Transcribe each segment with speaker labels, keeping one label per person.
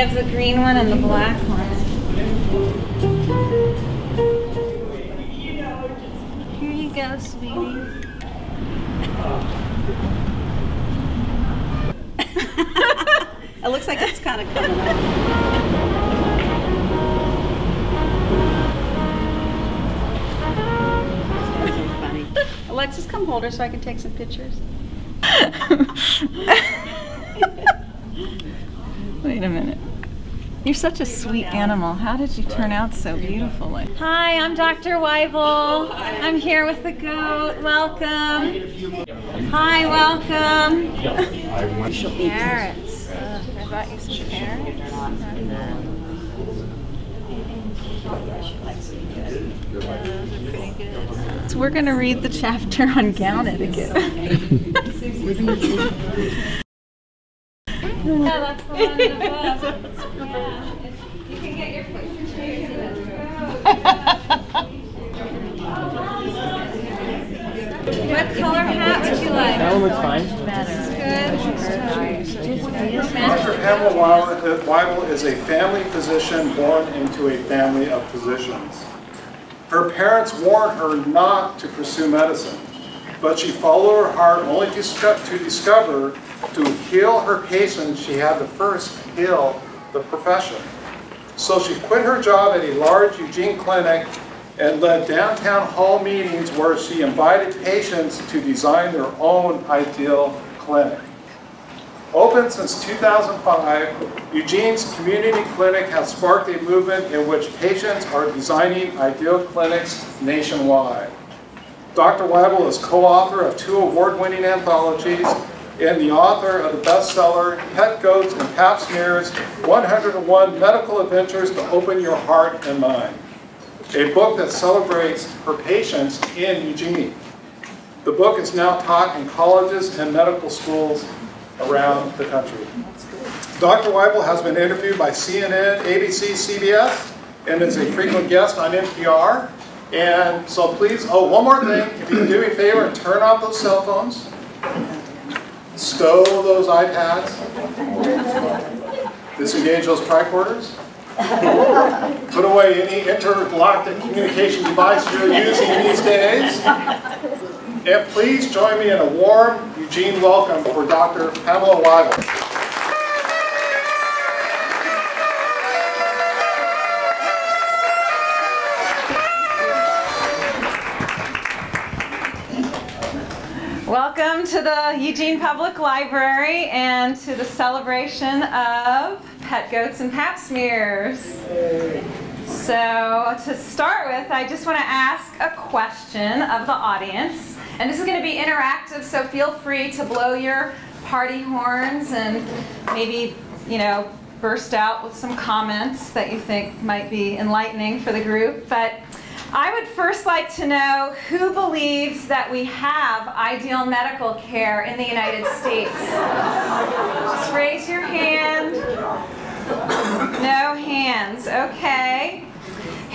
Speaker 1: have the green one and the black one. Here you go, sweetie.
Speaker 2: It looks like it's kind of coming up. Alexis, come hold her so I can take some pictures.
Speaker 1: Wait a minute. You're such a sweet animal. How did you turn out so beautifully? Hi, I'm Dr. Wible. I'm here with the goat. Welcome. Hi, welcome. Carrots. Uh, I brought you some carrots. Uh, those are pretty good. So we're going to read the chapter on gown etiquette. Yeah, that's the one in the book. Yeah. You can get your picture taken. What color hat would you like?
Speaker 3: That one looks fine.
Speaker 1: Good.
Speaker 4: Dr. Pamela Weil- uh, Wible is a family physician born into a family of physicians. Her parents warned her not to pursue medicine, but she followed her heart only to to discover to heal her patients, she had to first heal the profession. So she quit her job at a large Eugene clinic and led downtown hall meetings where she invited patients to design their own ideal clinic. Open since 2005, Eugene's community clinic has sparked a movement in which patients are designing ideal clinics nationwide. Dr. Wible is co-author of two award-winning anthologies and the author of the bestseller Pet Goats and Pap Smears 101 Medical Adventures to Open Your Heart and Mind, a book that celebrates her patients in Eugene. The book is now taught in colleges and medical schools around the country. Dr. Wible has been interviewed by CNN, ABC, CBS, and is a frequent guest on NPR. And so please, oh, one more thing, if you can do me a favor turn off those cell phones, stow those iPads, disengage those tricorders, put away any intergalactic communication device you're using these days, and please join me in a warm Eugene welcome for Dr. Pamela
Speaker 1: Wible. To the Eugene Public Library and to the celebration of pet goats and pap smears. So to start with, I just want to ask a question of the audience. And this is going to be interactive, so feel free to blow your party horns and maybe, you know, burst out with some comments that you think might be enlightening for the group. But I would first like to know who believes that we have ideal medical care in the United States. Just raise your hand. No hands. Okay.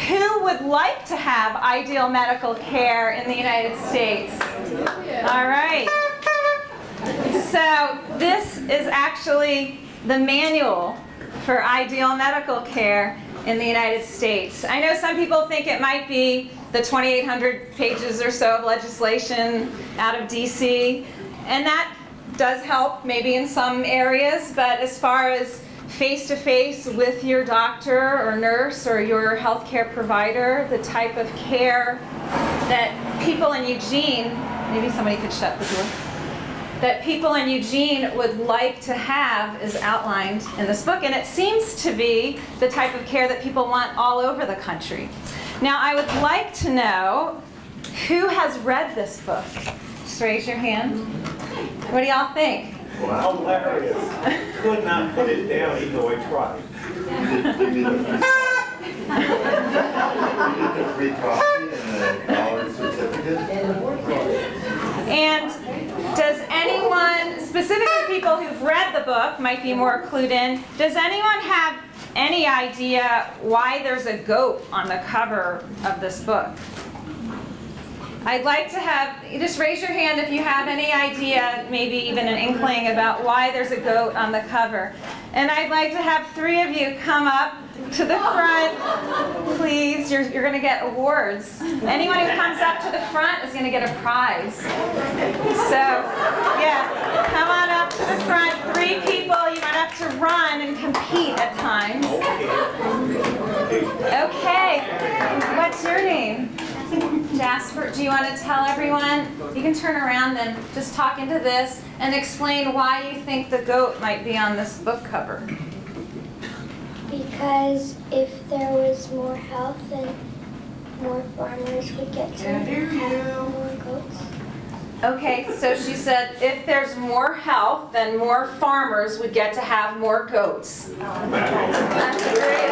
Speaker 1: Who would like to have ideal medical care in the United States? All right. So this is actually the manual for ideal medical care in the United States. I know some people think it might be the 2,800 pages or so of legislation out of DC, and that does help maybe in some areas, but as far as face to face with your doctor or nurse or your healthcare provider, the type of care that people in Eugene, maybe somebody could shut the door that people in Eugene would like to have is outlined in this book, and it seems to be the type of care that people want all over the country. Now, I would like to know who has read this book. Just raise your hand. What do y'all think?
Speaker 5: Wow, hilarious. Could not put it down even though I tried.
Speaker 6: And
Speaker 1: does anyone, specifically people who've read the book might be more clued in, does anyone have any idea why there's a goat on the cover of this book? I'd like to have, just raise your hand if you have any idea, maybe even an inkling about why there's a goat on the cover. And I'd like to have three of you come up to the front, please. You're, you're going to get awards. Anyone who comes up to the front is going to get a prize. So, yeah, come on up to the front. Three people, you might have to run and compete at times. Okay, what's your name? Jasper, do you want to tell everyone? You can turn around and just talk into this and explain why you think the goat might be on this book cover.
Speaker 3: Because if there was more health, then more farmers would get to have more goats.
Speaker 1: Okay, so she said if there's more health, then more farmers would get to have more goats. That's great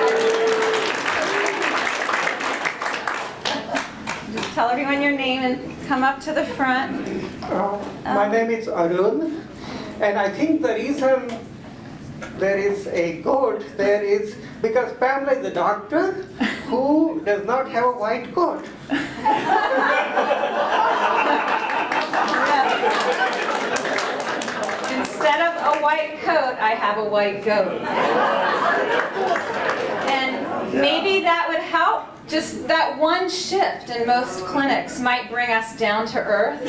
Speaker 1: Just tell everyone your name and come up to the front.
Speaker 7: Uh, My name is Arun, and I think the reason there is a goat there is because Pamela is a doctor who does not have a white coat.
Speaker 1: Instead of a white coat, I have a white goat. And maybe that would help. Just that one shift in most clinics might bring us down to earth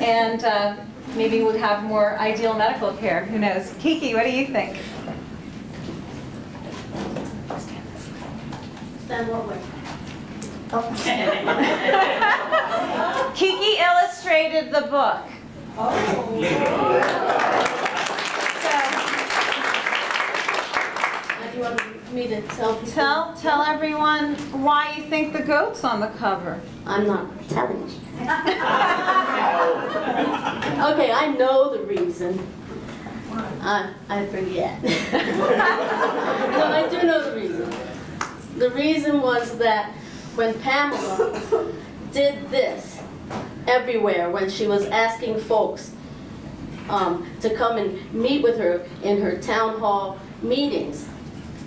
Speaker 1: and uh, maybe we'd have more ideal medical care. Who knows? Kiki, what do you think?
Speaker 3: Then what way?
Speaker 1: Kiki illustrated the book. Oh.
Speaker 8: Do you want me to tell people?
Speaker 1: Tell, tell everyone why you think the goat's on the cover.
Speaker 8: I'm not telling you. Okay, I know the reason. I, I forget. No, I do know the reason. The reason was that when Pamela did this everywhere, when she was asking folks um, to come and meet with her in her town hall meetings,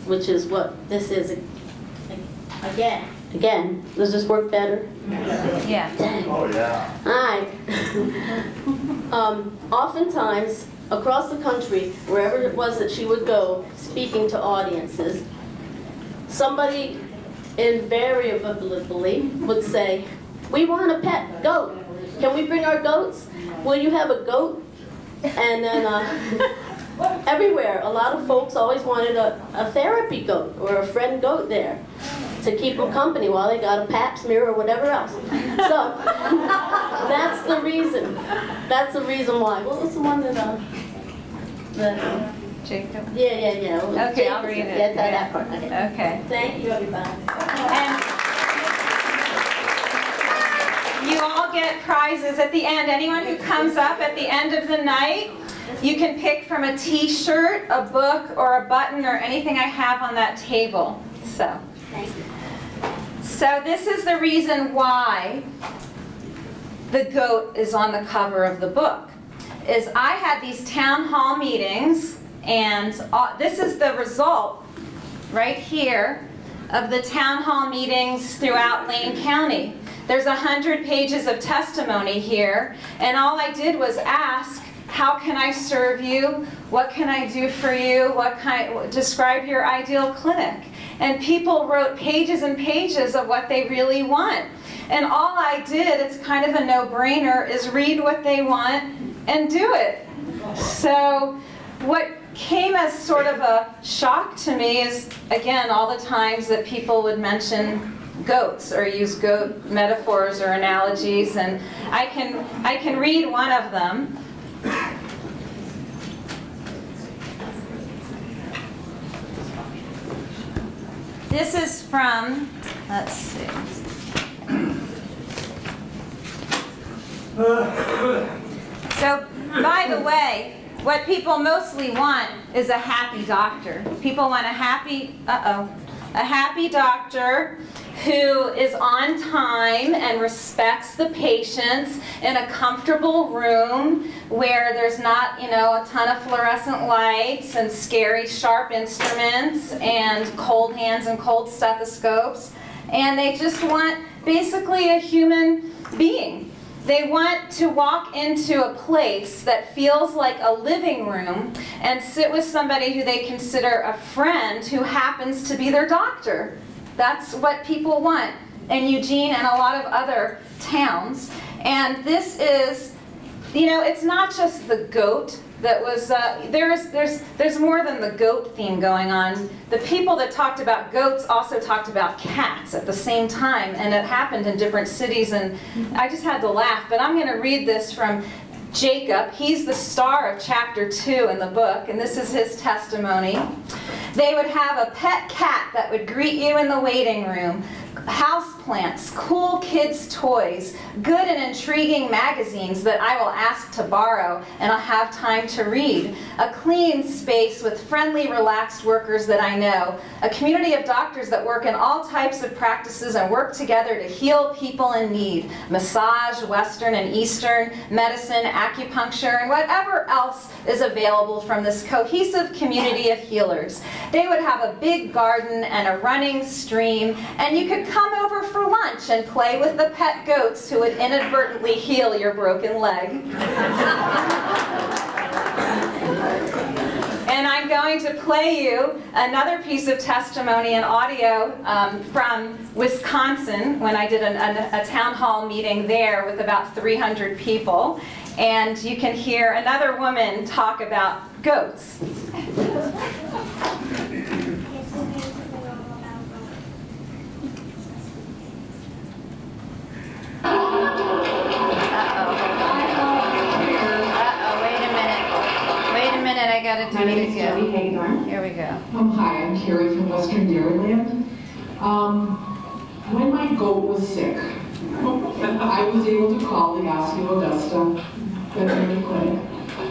Speaker 8: which is what this is again. Again, does this work better?
Speaker 1: Yeah.
Speaker 6: Oh, yeah.
Speaker 8: Hi. um, oftentimes, across the country, wherever it was that she would go, speaking to audiences, somebody invariably would say, we want a pet goat. Can we bring our goats? Will you have a goat? And then uh, everywhere, a lot of folks always wanted a, a therapy goat or a friend goat there to keep them company while they got a pap smear or whatever else. So that's the reason. That's the reason why. What was the one that, uh, the,
Speaker 1: Jacob.
Speaker 8: yeah, yeah, yeah. Well,
Speaker 1: Okay, I'll read it.
Speaker 8: Yeah, that, that part. Okay.
Speaker 1: Okay.
Speaker 8: Thank you, everybody.
Speaker 1: And you all get prizes at the end. Anyone who comes up at the end of the night, you can pick from a t-shirt, a book, or a button, or anything I have on that table. So.
Speaker 8: Thank you.
Speaker 1: So this is the reason why the goat is on the cover of the book. Is I had these town hall meetings, and uh, this is the result right here of the town hall meetings throughout Lane County. There's a hundred pages of testimony here, and all I did was ask, how can I serve you? What can I do for you? What describe your ideal clinic. And people wrote pages and pages of what they really want. And all I did, it's kind of a no-brainer, is read what they want and do it. So what came as sort of a shock to me is, again, all the times that people would mention goats or use goat metaphors or analogies. And I can, I can read one of them. This is from, let's see. So, by the way, what people mostly want is a happy doctor. People want a happy, uh-oh, a happy doctor who is on time and respects the patients in a comfortable room where there's not, you know, a ton of fluorescent lights and scary sharp instruments and cold hands and cold stethoscopes. And they just want basically a human being. They want to walk into a place that feels like a living room and sit with somebody who they consider a friend who happens to be their doctor. That's what people want in Eugene and a lot of other towns. And this is, you know, it's not just the goat that was uh, there's there's there's more than the goat theme going on. The people that talked about goats also talked about cats at the same time, and it happened in different cities. And I just had to laugh. But I'm going to read this from Jacob. He's the star of chapter two in the book, and this is his testimony. They would have a pet cat that would greet you in the waiting room, houseplants, cool kids' toys, good and intriguing magazines that I will ask to borrow and I'll have time to read, a clean space with friendly, relaxed workers that I know, a community of doctors that work in all types of practices and work together to heal people in need, massage, Western and Eastern, medicine, acupuncture, and whatever else is available from this cohesive community of healers. They would have a big garden and a running stream, and you could come over for lunch and play with the pet goats who would inadvertently heal your broken leg. And I'm going to play you another piece of testimony and audio um, from Wisconsin when I did an, a, a town hall meeting there with about 300 people. And you can hear another woman talk about goats. Uh-oh, wait a minute. Wait a minute, I
Speaker 9: My name is. Debbie.
Speaker 1: Here we go.
Speaker 9: Um, hi, I'm Carrie from Western Dairyland. Um, when my goat was sick, I was able to call the Osseo Augusta Veterinary Clinic.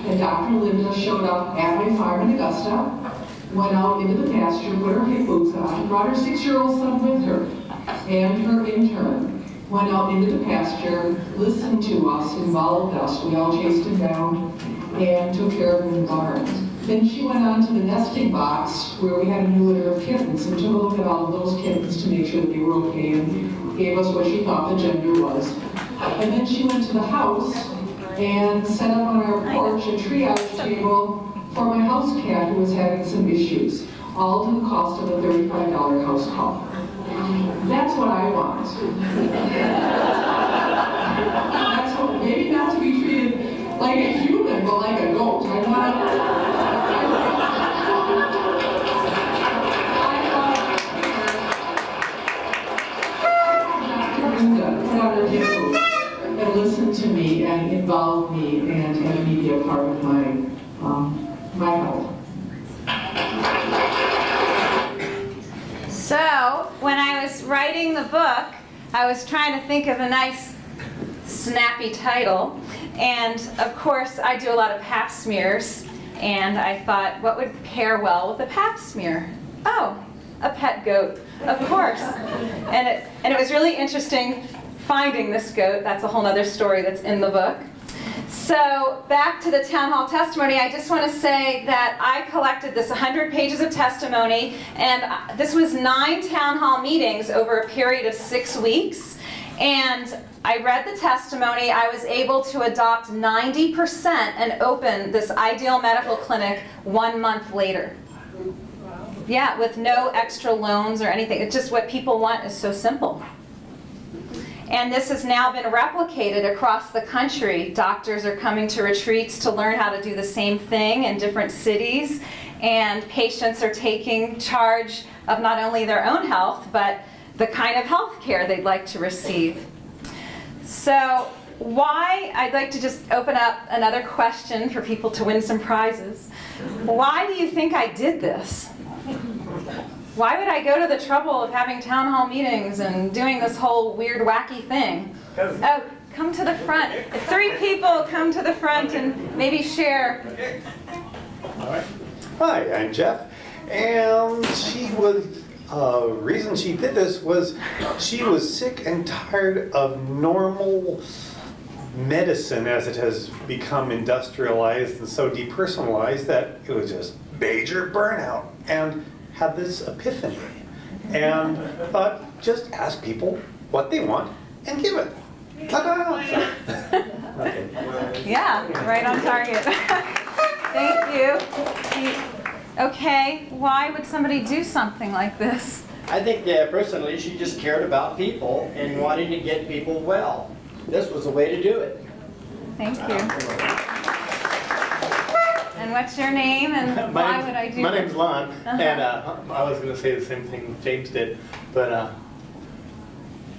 Speaker 9: And Dr. Linda showed up at my farm in Augusta, went out into the pasture, put her hay boots on, brought her six-year-old son with her, and her intern. Went out into the pasture, listened to us, involved us. We all chased him down and took care of him in the barn. Then she went on to the nesting box where we had a new litter of kittens and took a look at all of those kittens to make sure that they were okay and gave us what she thought the gender was. And then she went to the house and set up on our porch a triage table for my house cat who was having some issues, all to the cost of a $35 house call. That's what I want. That's what, maybe not to be treated like a human, but like a goat. I
Speaker 1: writing the book, I was trying to think of a nice, snappy title. And of course, I do a lot of pap smears. And I thought, what would pair well with a pap smear? Oh, a pet goat, of course. And it, and it was really interesting finding this goat. That's a whole other story that's in the book. So back to the town hall testimony, I just want to say that I collected this 100 pages of testimony, and this was nine town hall meetings over a period of six weeks. And I read the testimony, I was able to adopt 90% and open this ideal medical clinic one month later. Yeah, with no extra loans or anything. It's just what people want is so simple. And this has now been replicated across the country. Doctors are coming to retreats to learn how to do the same thing in different cities. And patients are taking charge of not only their own health, but the kind of health care they'd like to receive. So why, I'd like to just open up another question for people to win some prizes. Why do you think I did this? Why would I go to the trouble of having town hall meetings and doing this whole weird, wacky thing? Oh, come to the front. Three people come to the front and maybe share. All right.
Speaker 10: Hi, I'm Jeff, and she was, uh, reason she did this was she was sick and tired of normal medicine as it has become industrialized and so depersonalized that it was just major burnout and had this epiphany and thought just ask people what they want and give it
Speaker 7: Ta-da!
Speaker 1: Yeah, right on target. Thank you. Okay, why would somebody do something like this?
Speaker 11: I think that personally, she just cared about people and wanting to get people well. This was the way to do it.
Speaker 1: Thank you. And what's your name and
Speaker 10: My
Speaker 1: why
Speaker 10: name's-
Speaker 1: would I do
Speaker 10: My
Speaker 1: this?
Speaker 10: name's Lon,
Speaker 1: Uh-huh.
Speaker 10: and uh, I was going to say the same thing James did, but uh,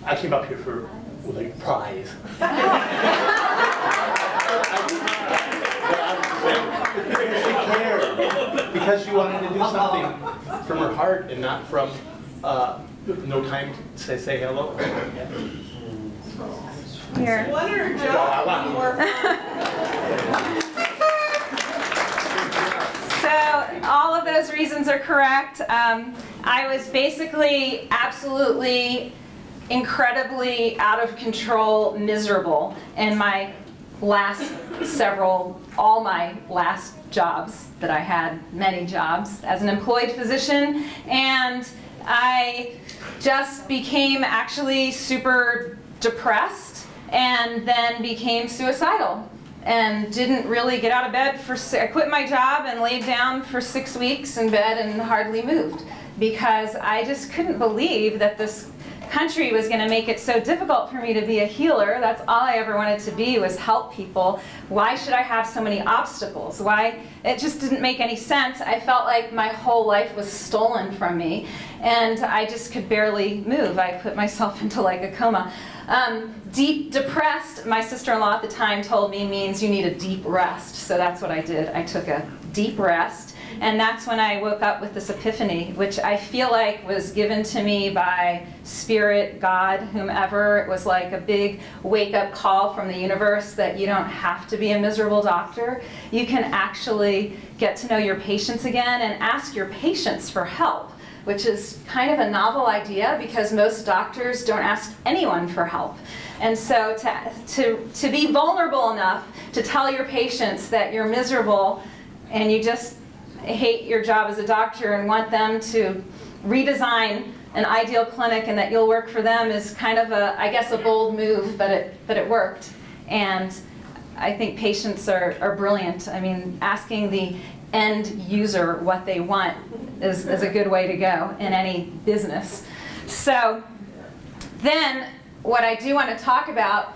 Speaker 10: I came up here for like prize. Because she cared, because she wanted to do something from her heart and not from uh, no time to say, say hello.
Speaker 1: Here.
Speaker 2: What are jobs more
Speaker 1: So all of those reasons are correct. Um, I was basically absolutely incredibly out of control, miserable in my last several, all my last jobs that I had, many jobs as an employed physician. And I just became actually super depressed and then became suicidal and didn't really get out of bed for, I quit my job and laid down for six weeks in bed and hardly moved because I just couldn't believe that this country was going to make it so difficult for me to be a healer. That's all I ever wanted to be was help people. Why should I have so many obstacles? Why? It just didn't make any sense. I felt like my whole life was stolen from me and I just could barely move. I put myself into like a coma. Um, deep depressed, my sister-in-law at the time told me means you need a deep rest. So that's what I did. I took a deep rest. And that's when I woke up with this epiphany, which I feel like was given to me by Spirit, God, whomever. It was like a big wake up call from the universe that you don't have to be a miserable doctor. You can actually get to know your patients again and ask your patients for help which is kind of a novel idea because most doctors don't ask anyone for help. And so to, to, to be vulnerable enough to tell your patients that you're miserable and you just hate your job as a doctor and want them to redesign an ideal clinic and that you'll work for them is kind of a, I guess, a bold move, but it, but it worked. And I think patients are, are brilliant. I mean, asking the end user what they want is, is a good way to go in any business. So then what I do want to talk about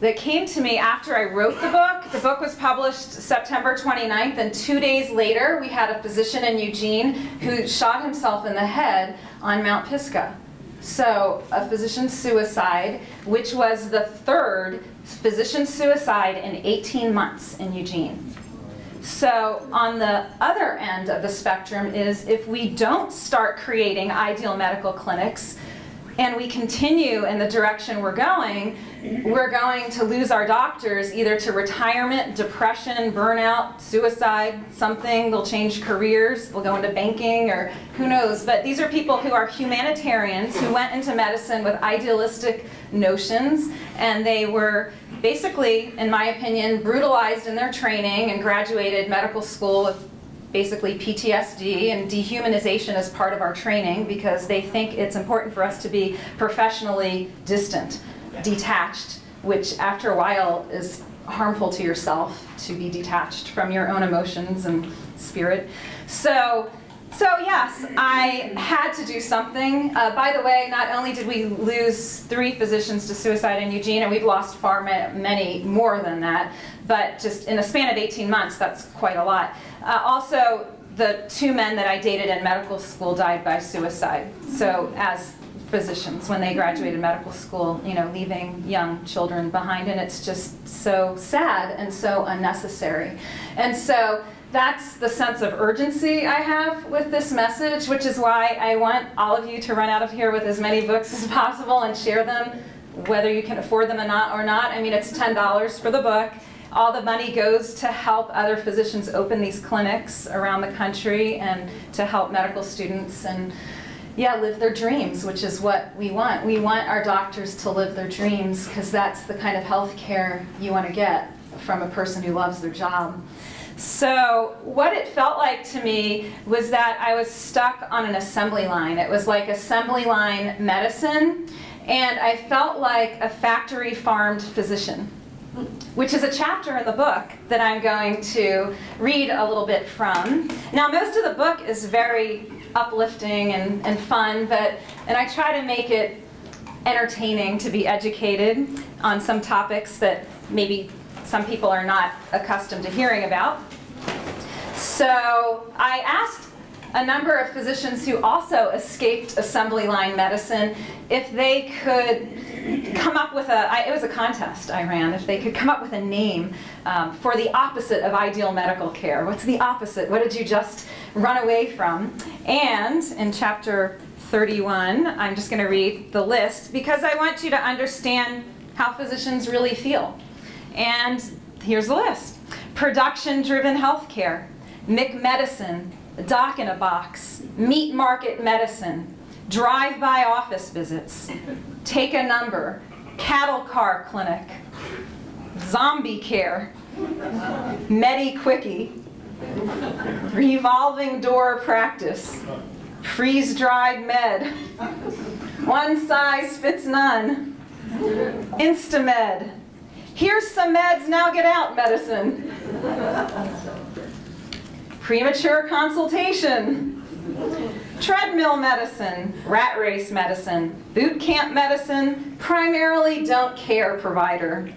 Speaker 1: that came to me after I wrote the book. The book was published September 29th, and two days later, we had a physician in Eugene who shot himself in the head on Mount Pisgah. So, a physician suicide, which was the third physician suicide in 18 months in Eugene. So, on the other end of the spectrum is if we don't start creating ideal medical clinics and we continue in the direction we're going, we're going to lose our doctors either to retirement, depression, burnout, suicide, something. They'll change careers, they'll go into banking, or who knows. But these are people who are humanitarians who went into medicine with idealistic notions, and they were basically, in my opinion, brutalized in their training and graduated medical school with basically PTSD and dehumanization as part of our training because they think it's important for us to be professionally distant, detached, which after a while is harmful to yourself to be detached from your own emotions and spirit. So, so yes, I had to do something. Uh, by the way, not only did we lose three physicians to suicide in Eugene, and we've lost far many more than that, but just in a span of 18 months, that's quite a lot. Uh, also, the two men that I dated in medical school died by suicide. So as physicians, when they graduated medical school, you know, leaving young children behind, and it's just so sad and so unnecessary. And so that's the sense of urgency I have with this message, which is why I want all of you to run out of here with as many books as possible and share them, whether you can afford them or not. Or not. I mean, it's $10 for the book. All the money goes to help other physicians open these clinics around the country and to help medical students and yeah, live their dreams, which is what we want. We want our doctors to live their dreams because that's the kind of health care you want to get from a person who loves their job. So what it felt like to me was that I was stuck on an assembly line. It was like assembly line medicine And I felt like a factory farmed physician, which is a chapter in the book that I'm going to read a little bit from. Now, most of the book is very uplifting and, and fun, but, and I try to make it entertaining to be educated on some topics that maybe some people are not accustomed to hearing about. So I asked a number of physicians who also escaped assembly line medicine if they could come up with a, I, it was a contest I ran, if they could come up with a name um, for the opposite of ideal medical care. What's the opposite? What did you just run away from? And in chapter 31, I'm just going to read the list because I want you to understand how physicians really feel. And here's the list. Production-driven healthcare, McMedicine, doc in a box, meat market medicine, drive-by office visits, take a number, cattle car clinic, zombie care, Medi-Quickie, revolving door practice, freeze-dried med, one size fits none, Instamed, here's some meds, now get out medicine, premature consultation, treadmill medicine, rat race medicine, boot camp medicine, primarily don't care provider.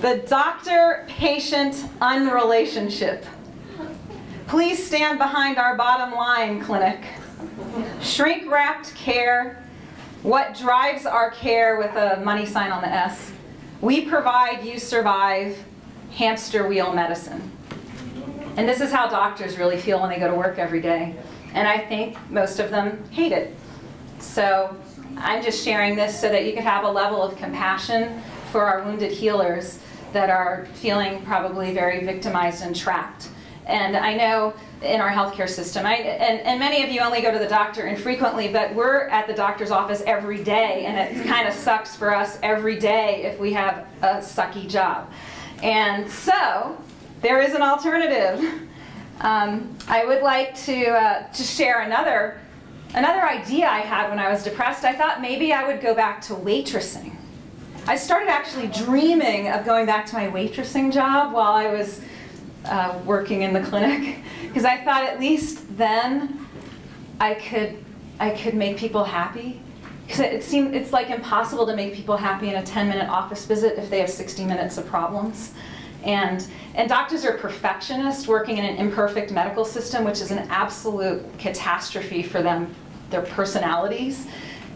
Speaker 1: the doctor-patient unrelationship. Please stand behind our bottom line clinic. Shrink-wrapped care, what drives our care with a money sign on the S. We provide, you survive, hamster wheel medicine. And this is how doctors really feel when they go to work every day. And I think most of them hate it. So I'm just sharing this so that you could have a level of compassion for our wounded healers that are feeling probably very victimized and trapped. And I know in our healthcare system, I, and, and many of you only go to the doctor infrequently, but we're at the doctor's office every day, and it kind of sucks for us every day if we have a sucky job. And so, there is an alternative. Um, I would like to uh, just share another, another idea I had when I was depressed. I thought maybe I would go back to waitressing. I started actually dreaming of going back to my waitressing job while I was uh, working in the clinic. Because I thought at least then I could I could make people happy. Because it seemed it's like impossible to make people happy in a 10 minute office visit if they have 60 minutes of problems. And and doctors are perfectionists working in an imperfect medical system which is an absolute catastrophe for them their personalities.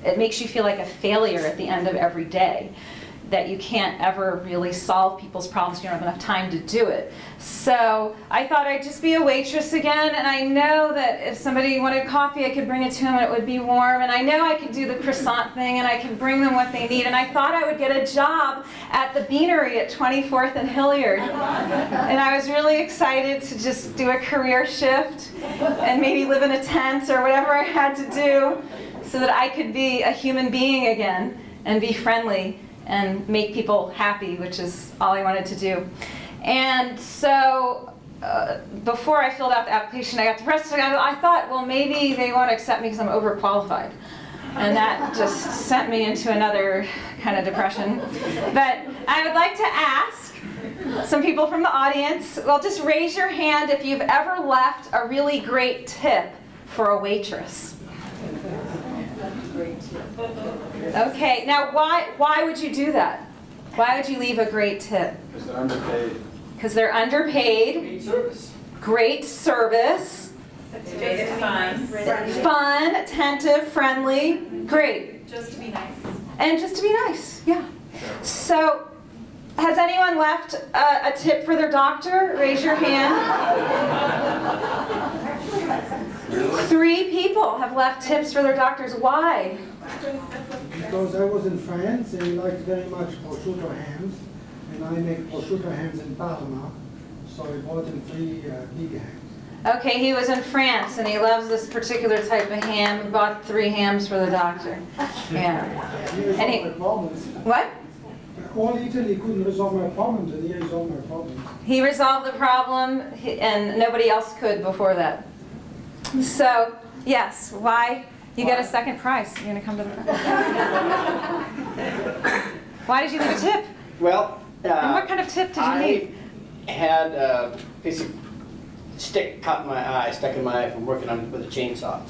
Speaker 1: It makes you feel like a failure at the end of every day that you can't ever really solve people's problems. You don't have enough time to do it. So I thought I'd just be a waitress again, and I know that if somebody wanted coffee, I could bring it to them and it would be warm. And I know I could do the croissant thing and I could bring them what they need. And I thought I would get a job at the Beanery at 24th and Hilyard. And I was really excited to just do a career shift and maybe live in a tent or whatever I had to do so that I could be a human being again and be friendly and make people happy, which is all I wanted to do. And so uh, before I filled out the application, I got depressed. I thought, well, maybe they won't accept me because I'm overqualified. And that just sent me into another kind of depression. But I would like to ask some people from the audience, well, just raise your hand if you've ever left a really great tip for a waitress. Okay, now why, why would you do that? Why would you leave a great tip?
Speaker 4: Because they're underpaid.
Speaker 1: Because they're underpaid.
Speaker 11: Great service.
Speaker 1: Great service.
Speaker 2: fun.
Speaker 1: Fun, attentive, friendly. Great.
Speaker 2: Just to be nice.
Speaker 1: And just to be nice, yeah. So, has anyone left a, a tip for their doctor? Raise your hand. Three people have left tips for their doctors. Why?
Speaker 12: Because I was in France and I liked very much prosciutto hams, and I make prosciutto hams in Parma, so I bought him three uh, big hams.
Speaker 1: Okay, he was in France and he loves this particular type of ham. He bought three hams for the doctor. Yeah. And he- What?
Speaker 12: All Italy couldn't resolve my problems, and he resolved my problems.
Speaker 1: He resolved the problem and nobody else could before that. So, yes, why? You get a second prize. You're going to come to the Why did you leave a tip?
Speaker 11: Well,
Speaker 1: And
Speaker 11: uh,
Speaker 1: what kind of tip did you
Speaker 11: I
Speaker 1: leave?
Speaker 11: had a piece of stick caught in my eye, stuck in my eye from working on with a chainsaw.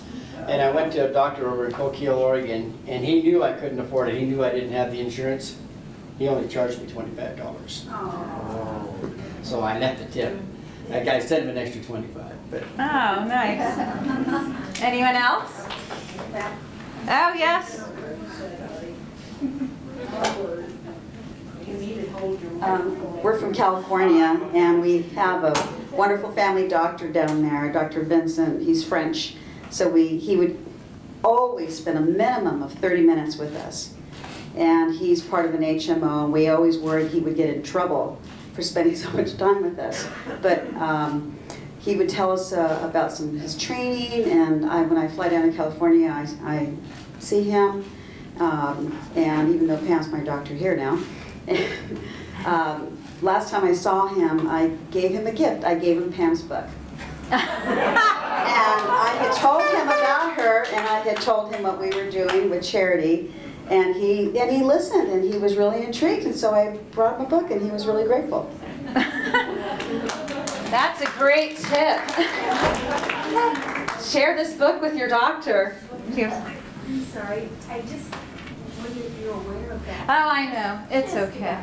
Speaker 11: And I went to a doctor over in Coquille, Oregon, and he knew I couldn't afford it. He knew I didn't have the insurance. He only charged me twenty-five dollars. So I left the tip. That guy sent him an extra twenty-five, but
Speaker 1: Oh, nice. Anyone else? Oh, yes.
Speaker 2: Um, We're from California, and we have a wonderful family doctor down there, Dr. Vincent. He's French, so we he would always spend a minimum of 30 minutes with us. And he's part of an HMO, and we always worried he would get in trouble for spending so much time with us. But um, he would tell us uh, about some of his training, and I, when I fly down to California, I, I see him. Um, and even though Pam's my doctor here now, um, last time I saw him, I gave him a gift. I gave him Pam's book. and I had told him about her, and I had told him what we were doing with charity, and he and he listened, and he was really intrigued, and so I brought him a book, and he was really grateful.
Speaker 1: That's a great tip. Share this book with your doctor.
Speaker 3: I'm sorry, I just wondered if you're aware of that.
Speaker 1: Oh, I know. It's okay.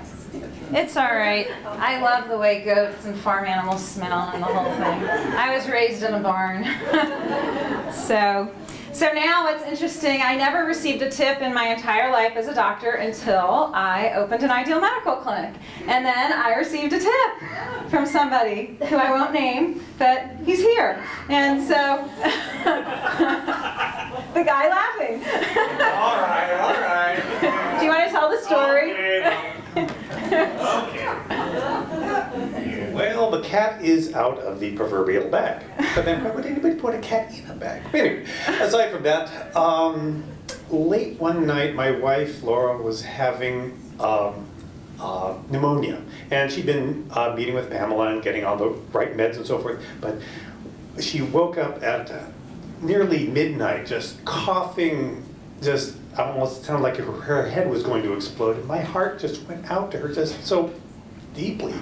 Speaker 1: It's all right. I love the way goats and farm animals smell and the whole thing. I was raised in a barn. so, so now it's interesting, I never received a tip in my entire life as a doctor until I opened an Ideal Medical Clinic. And then I received a tip from somebody who I won't name, but he's here. And so, the guy laughing.
Speaker 5: All right, all right.
Speaker 1: Do you want to tell the story?
Speaker 10: Well, the cat is out of the proverbial bag. But then why would anybody put a cat in a bag? Anyway, aside from that, um, late one night, my wife Laura was having um, uh, pneumonia, and she'd been uh, meeting with Pamela and getting all the right meds and so forth. But she woke up at uh, nearly midnight, just coughing, just almost sounded like her, her head was going to explode. And my heart just went out to her, just so deeply.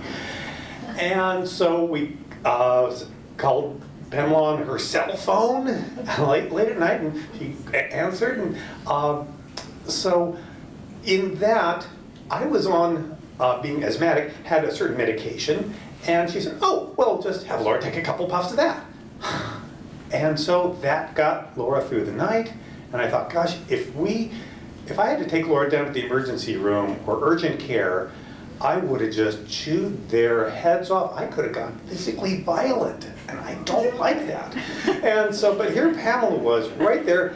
Speaker 10: And so we uh, called Pamela on her cell phone late, late at night, and she answered. And um, so, in that, I was on uh, being asthmatic, had a certain medication, and she said, "Oh, well, just have Laura take a couple puffs of that." And so that got Laura through the night, and I thought, gosh, if we, if I had to take Laura down to the emergency room or urgent care, I would have just chewed their heads off. I could have gotten physically violent, and I don't like that. And so, but here Pamela was right there.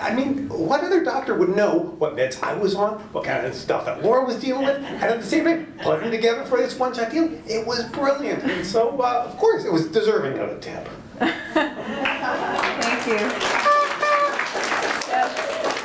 Speaker 10: I mean, what other doctor would know what meds I was on, what kind of stuff that Laura was dealing with, and at the same time, put them together for this one shot deal? It was brilliant. And so, uh, of course, it was deserving of a tip.
Speaker 1: Thank you.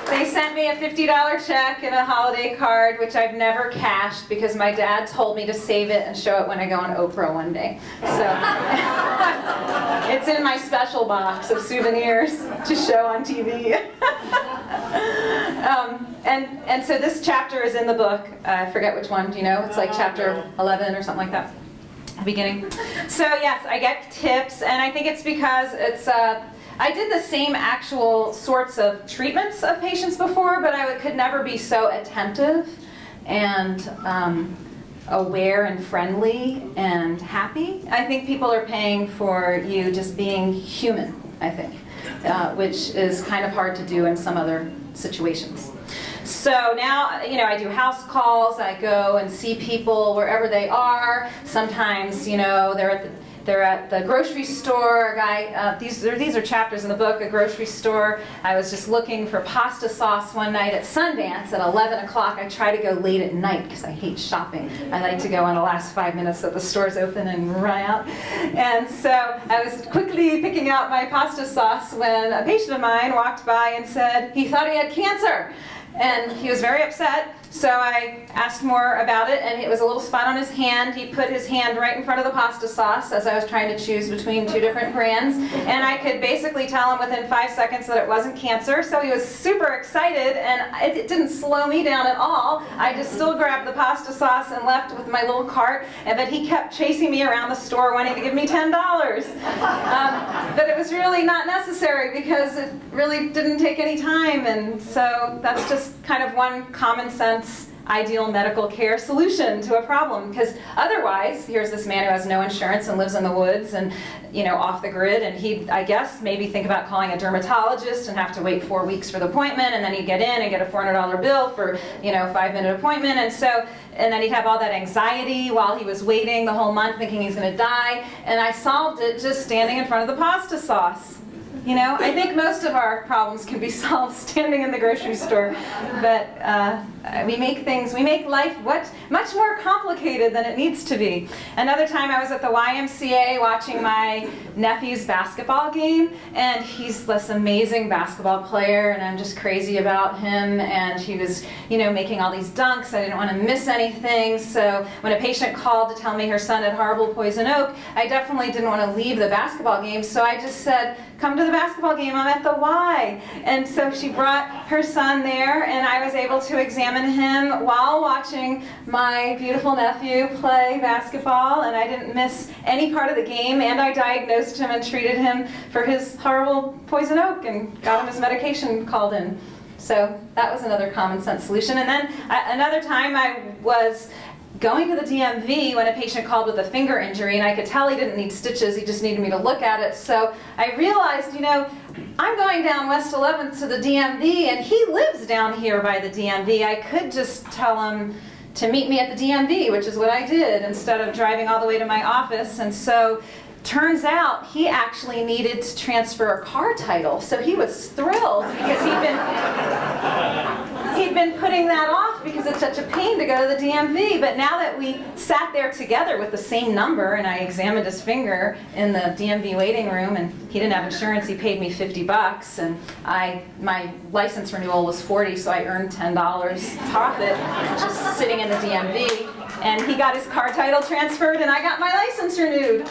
Speaker 1: They sent me a $50 check and a holiday card, which I've never cashed because my dad told me to save it and show it when I go on Oprah one day. So it's in my special box of souvenirs to show on TV. um, and, and so this chapter is in the book. I forget which one. Do you know? It's like chapter 11 or something like that beginning. So yes, I get tips, and I think it's because it's. Uh, I did the same actual sorts of treatments of patients before, but I could never be so attentive and um, aware and friendly and happy. I think people are paying for you just being human. I think, uh, which is kind of hard to do in some other situations. So now, you know, I do house calls. I go and see people wherever they are. Sometimes, you know, they're at the they're at the grocery store. Guy, uh, these are these are chapters in the book. A grocery store. I was just looking for pasta sauce one night at Sundance at 11 o'clock. I try to go late at night because I hate shopping. I like to go in the last five minutes that the store's open and run out. And so I was quickly picking out my pasta sauce when a patient of mine walked by and said he thought he had cancer. And he was very upset. So I asked more about it, and it was a little spot on his hand. He put his hand right in front of the pasta sauce as I was trying to choose between two different brands. And I could basically tell him within five seconds that it wasn't cancer. So he was super excited, and it, didn't slow me down at all. I just still grabbed the pasta sauce and left with my little cart, and but he kept chasing me around the store wanting to give me $10. Um, but it was really not necessary because it really didn't take any time, and so that's just kind of one common sense ideal medical care solution to a problem. Because otherwise here's this man who has no insurance and lives in the woods and you know off the grid and he'd i guess maybe think about calling a dermatologist and have to wait four weeks for the appointment and then he'd get in and get a $400 bill for you know five minute appointment. And so and then he'd have all that anxiety while he was waiting the whole month thinking he's going to die. And i solved it just standing in front of the pasta sauce you know, I think most of our problems can be solved standing in the grocery store, but uh, we make things, we make life what much more complicated than it needs to be. Another time I was at the YMCA watching my nephew's basketball game, and he's this amazing basketball player, and I'm just crazy about him, and he was, you know, making all these dunks. I didn't want to miss anything, so when a patient called to tell me her son had horrible poison oak, I definitely didn't want to leave the basketball game, so I just said, come to the basketball game, I'm at the Y. And so she brought her son there, and I was able to examine him while watching my beautiful nephew play basketball, and I didn't miss any part of the game, and I diagnosed him and treated him for his horrible poison oak and got him his medication called in. So that was another common sense solution. And then uh, another time I was going to the DMV when a patient called with a finger injury and I could tell he didn't need stitches, he just needed me to look at it. So I realized, you know, I'm going down West 11th to the DMV and he lives down here by the DMV. I could just tell him to meet me at the DMV, which is what I did, instead of driving all the way to my office. And so turns out he actually needed to transfer a car title. So he was thrilled because he'd been he'd been putting that off because it's such a pain to go to the DMV. But now that we sat there together with the same number and I examined his finger in the DMV waiting room and he didn't have insurance, he paid me 50 bucks and I my license renewal was 40, so I earned $10 profit just sitting in the DMV. And he got his car title transferred and I got my license renewed.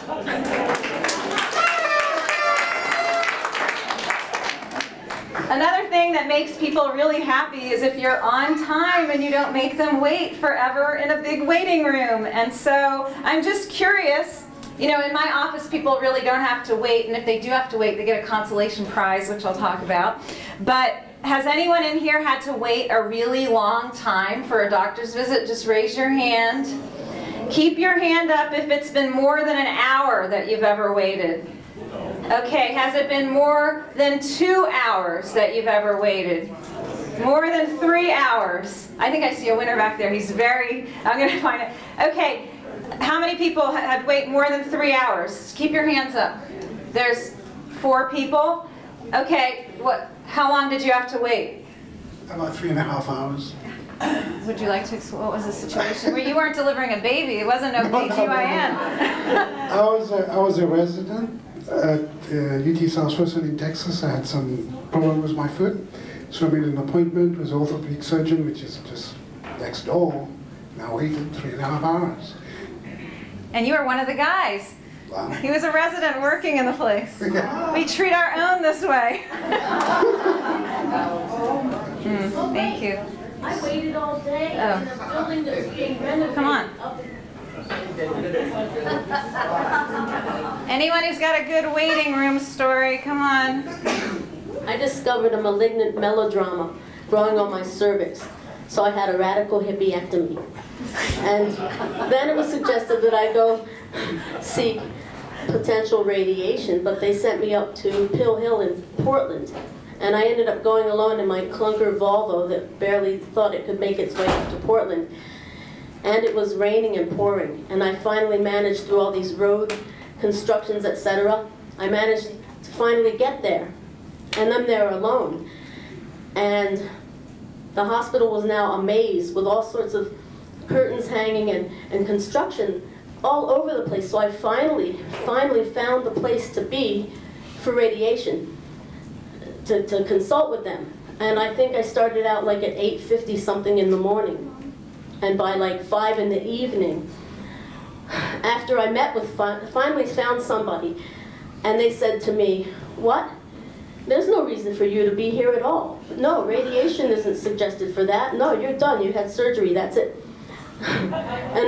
Speaker 1: Another thing that makes people really happy is if you're on time and you don't make them wait forever in a big waiting room. And so I'm just curious, you know, in my office people really don't have to wait, and if they do have to wait, they get a consolation prize, which I'll talk about. But has anyone in here had to wait a really long time for a doctor's visit? Just raise your hand. Keep your hand up if it's been more than an hour that you've ever waited. Okay, has it been more than two hours that you've ever waited? More than three hours. I think I see a winner back there. He's very, I'm going to find it. Okay, how many people had wait more than three hours? Keep your hands up. There's four people. Okay, what? How long did you have to wait?
Speaker 12: About three and a half hours.
Speaker 1: Would you like to, what was the situation? Where you weren't delivering a baby, it wasn't no
Speaker 12: No, no, no, no. I was a, I was a resident at uh, UT Southwestern in Texas. I had some problem with my foot, so I made an appointment with orthopedic surgeon, which is just next door. And I waited three and a half hours.
Speaker 1: And you were one of the guys.
Speaker 12: Wow.
Speaker 1: He was a resident working in the place. We treat our own this way. Hmm, Thank you.
Speaker 8: I waited all day
Speaker 1: Oh.
Speaker 8: in a building that's being renovated.
Speaker 1: Come on. Anyone who's got a good waiting room story, come on.
Speaker 8: I discovered a malignant melanoma growing on my cervix, so I had a radical hippieectomy. And then it was suggested that I go seek potential radiation, but they sent me up to Pill Hill in Portland. And I ended up going alone in my clunker Volvo that barely thought it could make its way up to Portland. And it was raining and pouring. And I finally managed through all these road constructions, etc. I managed to finally get there. And I'm there alone. And the hospital was now a maze with all sorts of curtains hanging and, and construction all over the place. So I finally, finally found the place to be for radiation, to, to consult with them. And I think I started out like at 8.50 something in the morning. And by like five in the evening, after I met with, finally found somebody, and they said to me, what? There's no reason for you to be here at all. No, radiation isn't suggested for that. No, you're done. You had surgery. That's it. and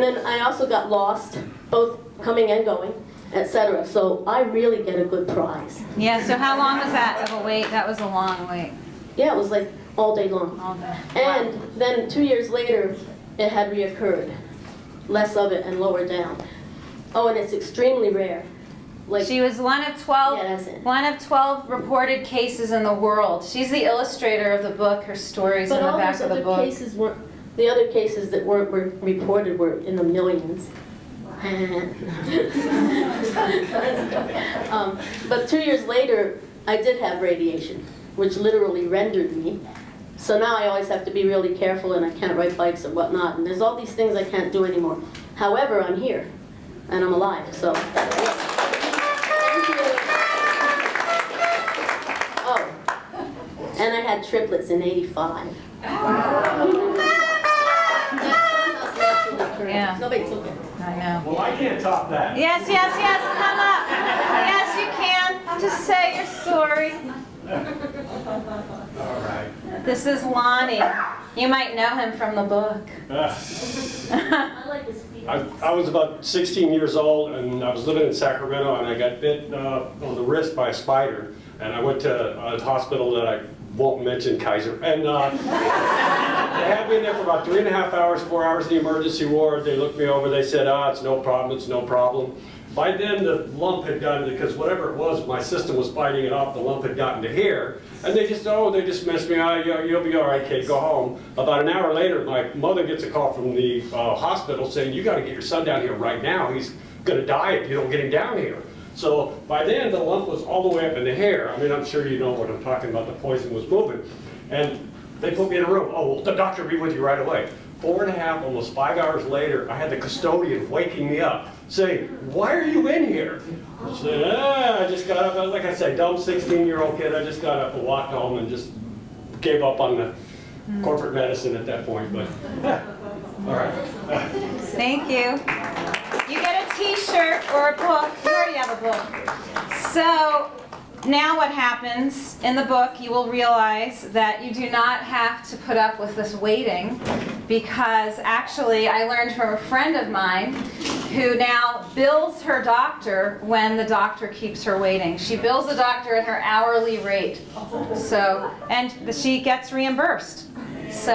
Speaker 8: then I also got lost, both coming and going, etc. So I really get a good prize.
Speaker 1: Yeah, so how long was that of a wait? That was a long wait.
Speaker 8: Yeah, it was like all day long.
Speaker 1: All day.
Speaker 8: And then two years later, it had reoccurred. Less of it and lower down. Oh, and it's extremely rare.
Speaker 1: Like, she was one of 12
Speaker 8: yeah,
Speaker 1: one of 12 reported cases in the world. She's the illustrator of the book. Her stories
Speaker 8: but
Speaker 1: in the back of the book.
Speaker 8: Cases weren't, the other cases that weren't were reported were in the millions. um, but two years later, I did have radiation, which literally rendered me. So now I always have to be really careful and I can't ride bikes and whatnot. And there's all these things I can't do anymore. However, I'm here and I'm alive. So. Oh, and I had triplets in 85.
Speaker 1: Yeah.
Speaker 8: Nobody took it.
Speaker 1: I know.
Speaker 5: Well, I can't top that.
Speaker 1: Yes, yes, yes, come up. Yes, you can. Just say your story.
Speaker 5: All right.
Speaker 1: This is Lonnie. You might know him from the book.
Speaker 13: I, I, was about 16 years old and I was living in Sacramento and I got bit uh, on the wrist by a spider. And I went to a hospital that I won't mention Kaiser. And uh, they had me in there for about three and a half hours, four hours in the emergency ward. They looked me over, they said, ah, it's no problem, it's no problem. By then the lump had gotten, because whatever it was, my system was biting it off, the lump had gotten to here. And they just, oh, they dismissed me, oh, you'll be all right, kid, go home. About an hour later, my mother gets a call from the uh, hospital saying, you gotta get your son down here right now. He's gonna die if you don't get him down here. So by then, the lump was all the way up in the hair. I mean, I'm sure you know what I'm talking about. The poison was moving. And they put me in a room. Oh, well, the doctor will be with you right away. Four and a half, almost five hours later, I had the custodian waking me up, saying, why are you in here? I said, ah, I just got up, like I said, dumb 16-year-old kid, I just got up and walked home and just gave up on the corporate medicine at that point, but all right.
Speaker 1: Thank you. You get a t-shirt or a book. You already have a book. So now what happens in the book, you will realize that you do not have to put up with this waiting because actually I learned from a friend of mine who now bills her doctor when the doctor keeps her waiting. She bills the doctor at her hourly rate. So, and she gets reimbursed. So,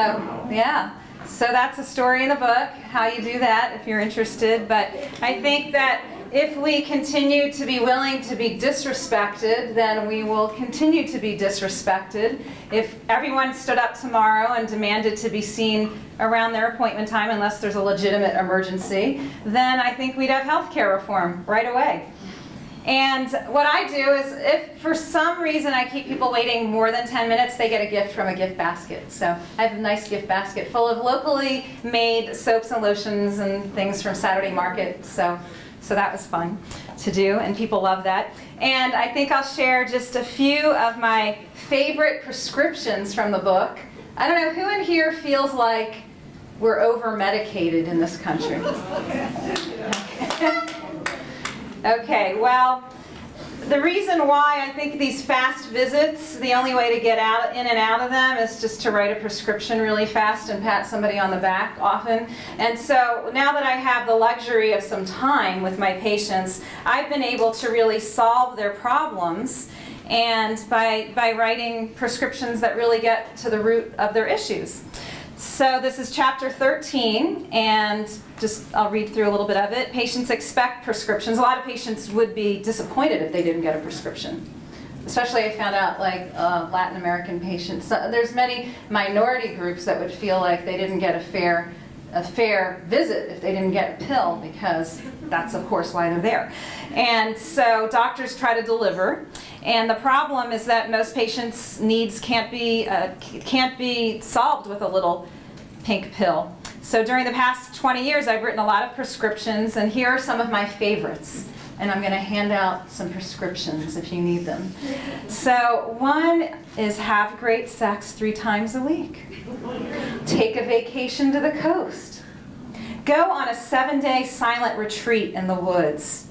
Speaker 1: yeah. So that's a story in the book, how you do that if you're interested. But I think that if we continue to be willing to be disrespected, then we will continue to be disrespected. If everyone stood up tomorrow and demanded to be seen around their appointment time, unless there's a legitimate emergency, then I think we'd have health care reform right away. And what I do is if for some reason I keep people waiting more than 10 minutes, they get a gift from a gift basket. So I have a nice gift basket full of locally made soaps and lotions and things from Saturday Market. So, so that was fun to do, and people love that. And I think I'll share just a few of my favorite prescriptions from the book. I don't know, who in here feels like we're over-medicated in this country? Okay, well, the reason why I think these fast visits, the only way to get out in and out of them is just to write a prescription really fast and pat somebody on the back often. And so now that I have the luxury of some time with my patients, I've been able to really solve their problems and by, by writing prescriptions that really get to the root of their issues. So this is chapter 13, and just I'll read through a little bit of it. Patients expect prescriptions. A lot of patients would be disappointed if they didn't get a prescription. Especially I found out like uh, Latin American patients. So there's many minority groups that would feel like they didn't get a fair a fair visit if they didn't get a pill because that's of course why they're there. And so doctors try to deliver and the problem is that most patients' needs can't be, uh, can't be solved with a little pink pill. So during the past 20 years, I've written a lot of prescriptions, and here are some of my favorites. And I'm going to hand out some prescriptions if you need them. So one is have great sex three times a week. Take a vacation to the coast. Go on a seven-day silent retreat in the woods.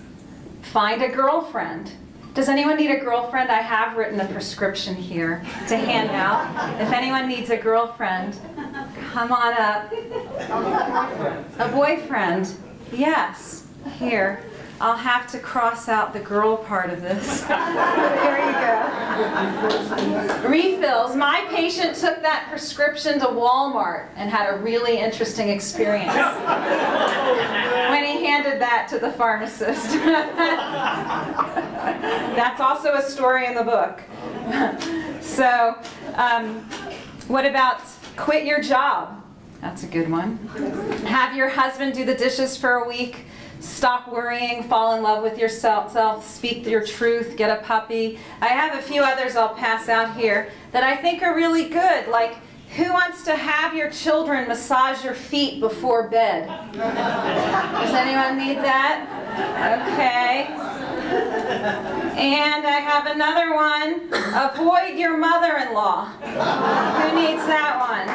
Speaker 1: Find a girlfriend. Does anyone need a girlfriend? I have written a prescription here to hand out. If anyone needs a girlfriend, come on up. A boyfriend. Yes, here. I'll have to cross out the girl part of this. there you go. Refills. My patient took that prescription to Walmart and had a really interesting experience when he handed that to the pharmacist. That's also a story in the book. so, um, what about quit your job? That's a good one. Have your husband do the dishes for a week. Stop worrying, fall in love with yourself, speak your truth, get a puppy. I have a few others I'll pass out here that I think are really good, like who wants to have your children massage your feet before bed? Does anyone need that? Okay. And I have another one. Avoid your mother-in-law. Who needs that one?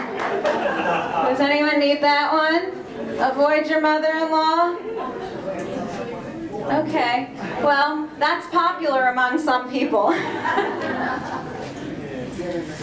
Speaker 1: Does anyone need that one? Avoid your mother-in-law? Okay, well, that's popular among some people.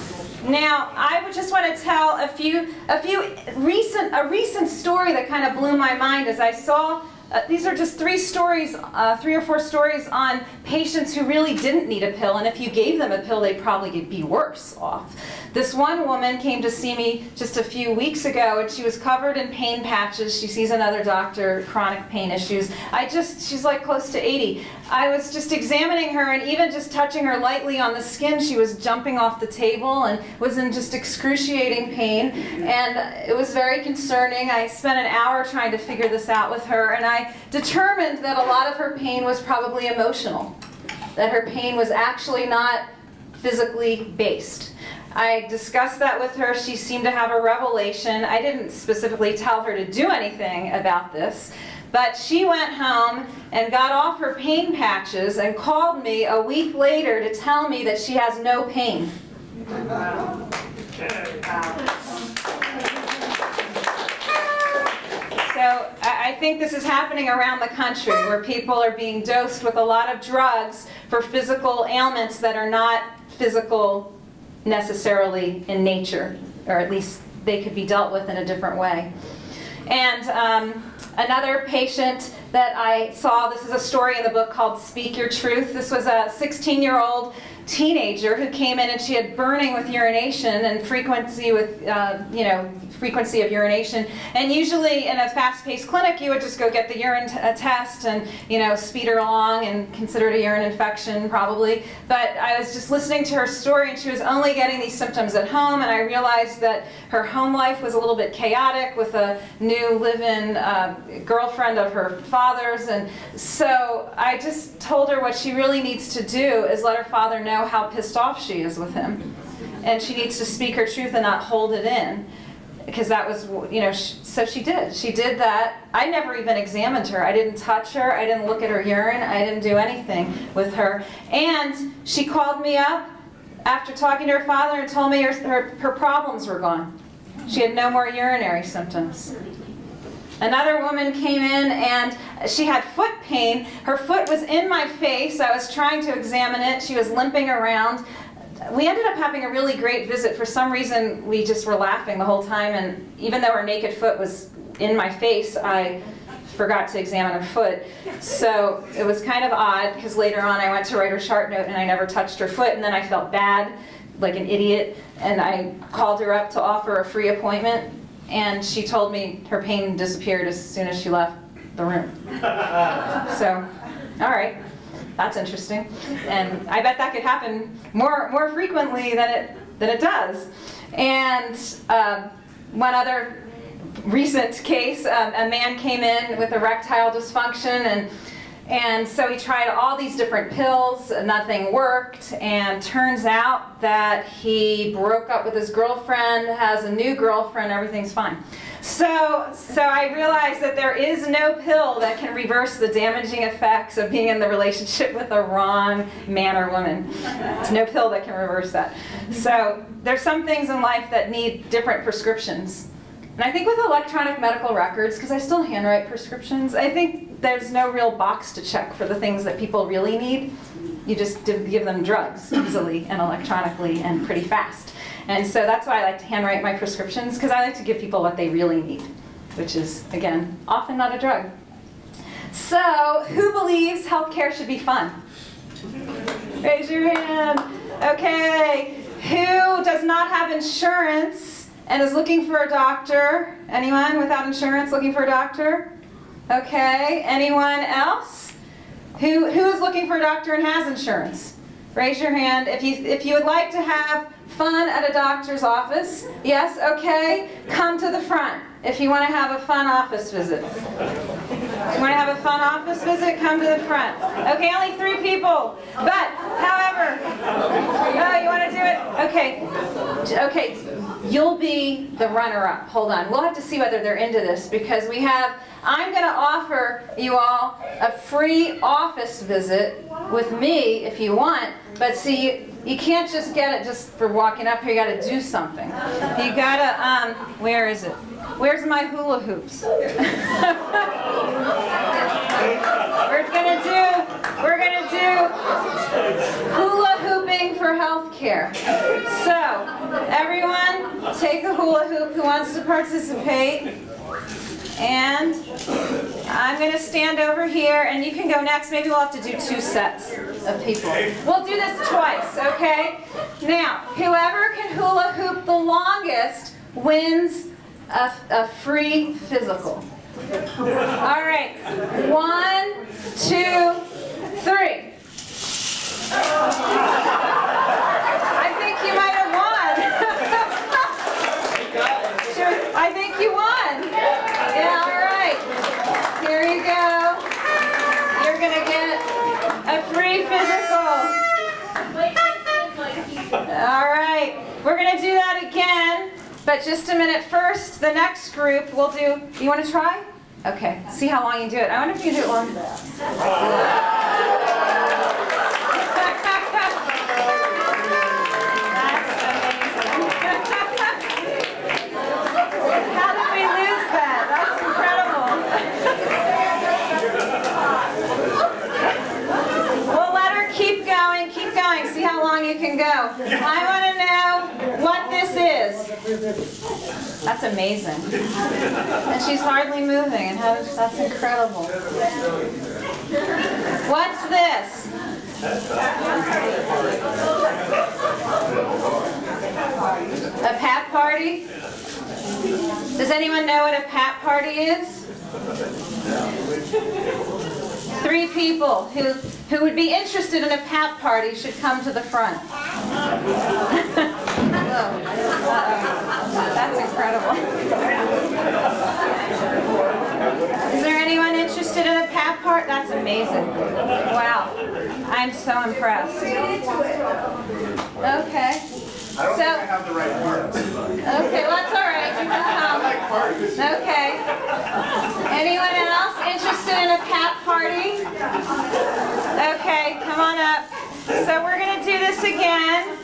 Speaker 1: now, I would just want to tell a few, a few recent, a recent story that kind of blew my mind as I saw uh, these are just three stories, uh, three or four stories on patients who really didn't need a pill, and if you gave them a pill, they'd probably be worse off. This one woman came to see me just a few weeks ago, and she was covered in pain patches. She sees another doctor, chronic pain issues. I just, she's like close to 80. I was just examining her, and even just touching her lightly on the skin, she was jumping off the table and was in just excruciating pain, and it was very concerning. I spent an hour trying to figure this out with her, and I determined that a lot of her pain was probably emotional, that her pain was actually not physically based. I discussed that with her. She seemed to have a revelation. I didn't specifically tell her to do anything about this, but she went home and got off her pain patches and called me a week later to tell me that she has no pain. So I think this is happening around the country where people are being dosed with a lot of drugs for physical ailments that are not physical necessarily in nature, or at least they could be dealt with in a different way. And um, another patient that I saw, this is a story in the book called Speak Your Truth. This was a 16-year-old teenager who came in and she had burning with urination and frequency with, uh, you know, frequency of urination. And usually in a fast-paced clinic, you would just go get the urine test and, you know, speed her along and consider it a urine infection probably. But I was just listening to her story and she was only getting these symptoms at home and I realized that her home life was a little bit chaotic with a new live-in uh, girlfriend of her father's. And so I just told her what she really needs to do is let her father know how pissed off she is with him. And she needs to speak her truth and not hold it in. Because that was, you know, so she did. She did that. I never even examined her. I didn't touch her. I didn't look at her urine. I didn't do anything with her. And she called me up after talking to her father and told me her, her, her problems were gone. She had no more urinary symptoms. Another woman came in and she had foot pain. Her foot was in my face. I was trying to examine it. She was limping around. We ended up having a really great visit. For some reason, we just were laughing the whole time. And even though her naked foot was in my face, I forgot to examine her foot. So it was kind of odd because later on I went to write her chart note and I never touched her foot. And then I felt bad, like an idiot. And I called her up to offer a free appointment and she told me her pain disappeared as soon as she left the room. so, all right, that's interesting. And I bet that could happen more, more frequently than it, than it does. And uh, one other recent case, um, a man came in with erectile dysfunction and and so he tried all these different pills, nothing worked, and turns out that he broke up with his girlfriend, has a new girlfriend, everything's fine. So, so I realized that there is no pill that can reverse the damaging effects of being in the relationship with a wrong man or woman. There's no pill that can reverse that. So there's some things in life that need different prescriptions And I think with electronic medical records, because I still handwrite prescriptions, I think there's no real box to check for the things that people really need. You just give them drugs easily and electronically and pretty fast. And so that's why I like to handwrite my prescriptions, because I like to give people what they really need, which is, again, often not a drug. So, who believes healthcare should be fun? Raise your hand. Okay. Who does not have insurance and is looking for a doctor? Anyone without insurance looking for a doctor? Okay. Anyone else? Who, who is looking for a doctor and has insurance? Raise your hand. If you, if you would like to have fun at a doctor's office, yes, okay, come to the front if you want to have a fun office visit. You want to have a fun office visit? Come to the front. Okay, only three people. But, however, oh, you want to do it? Okay, okay. You'll be the runner-up. Hold on. We'll have to see whether they're into this because we have. I'm going to offer you all a free office visit with me if you want. But see, you, you can't just get it just for walking up here. You got to do something. You got to. Um, where is it? Where's my hula hoops? we're gonna do we're gonna do hula hooping for healthcare. So everyone take a hula hoop who wants to participate. And I'm going to stand over here, and you can go next. Maybe we'll have to do two sets of people. We'll do this twice, okay? Now, whoever can hula hoop the longest wins a, a free physical. All right, one, two, three. I think you might have won. sure, I think you won. Yeah, all right. Here you go. You're going to get a free physical. All right, we're to do that again. But just a minute first, the next group we'll do, you want to try? Okay, see how long you do it. I wonder if you do it. Go. I want to know what this is. That's amazing. And she's hardly moving, and how, that's incredible. What's this? A pat party? Does anyone know what a pat party is? Three people who, who would be interested in a pat party should come to the front. That's incredible. Is there anyone interested in a pat part? That's amazing. Wow. I'm so impressed. Okay.
Speaker 5: I don't
Speaker 1: So-
Speaker 5: think I have the right words.
Speaker 1: Okay, well, that's all right. You can come. Okay. Anyone else interested in a pat party? Okay, come on up. So we're going to do this again.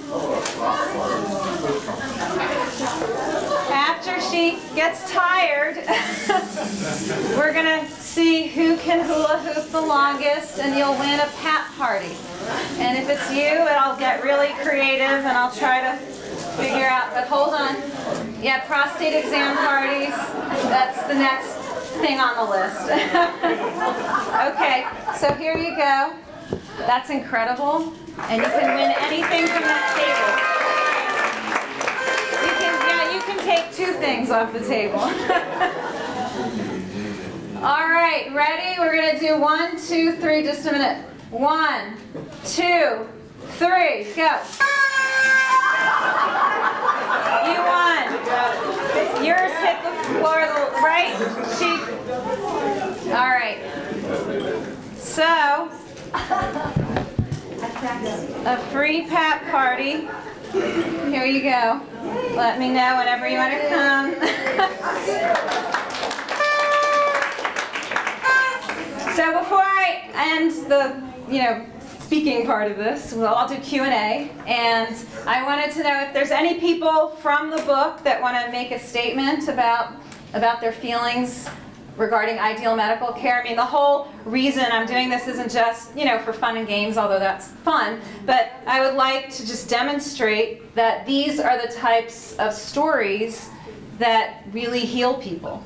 Speaker 1: She gets tired, we're going to see who can hula hoop the longest and you'll win a pat party. And if it's you, I'll get really creative and I'll try to figure out, but hold on. Yeah, prostate exam parties, that's the next thing on the list. okay, so here you go. That's incredible. And you can win anything from that table. Take two things off the table. All right, ready? We're gonna do one, two, three, just a minute. One, two, three, go. You won. Yours hit the floor, right? She. All right. So, a free pat party. Here you go. Let me know whenever you want to come. so before I end the, you know, speaking part of this. We'll all do Q&A. And I wanted to know if there's any people from the book that want to make a statement about, about their feelings regarding ideal medical care. I mean, the whole reason I'm doing this isn't just, you know, for fun and games, although that's fun, but I would like to just demonstrate that these are the types of stories that really heal people.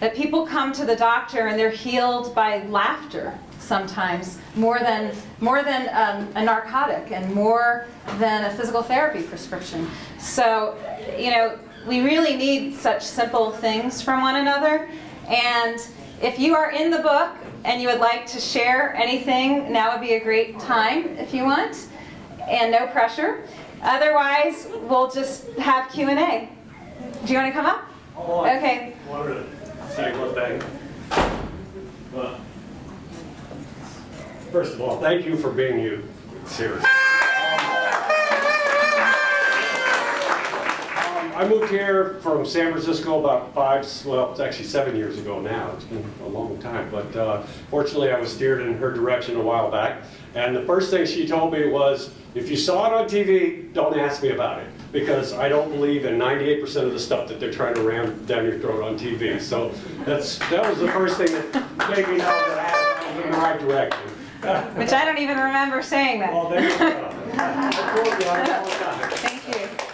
Speaker 1: That people come to the doctor and they're healed by laughter sometimes more than more than um, a narcotic and more than a physical therapy prescription. So, you know, we really need such simple things from one another. And if you are in the book and you would like to share anything, now would be a great time if you want, and no pressure. Otherwise, we'll just have Q&A. Do you want to come up? Okay.
Speaker 13: Thing. Uh, First of all, thank you for being you. Seriously. I moved here from San Francisco about five, well, it's actually seven years ago now. It's been a long time. But uh, fortunately, I was steered in her direction a while back. And the first thing she told me was, if you saw it on TV, don't ask me about it. Because I don't believe in 98% of the stuff that they're trying to ram down your throat on TV. So that's that was the first thing that made me know that I was in the right direction.
Speaker 1: Which I don't even remember saying that.
Speaker 13: Well, there you go. I told you I was all done.
Speaker 1: Thank you.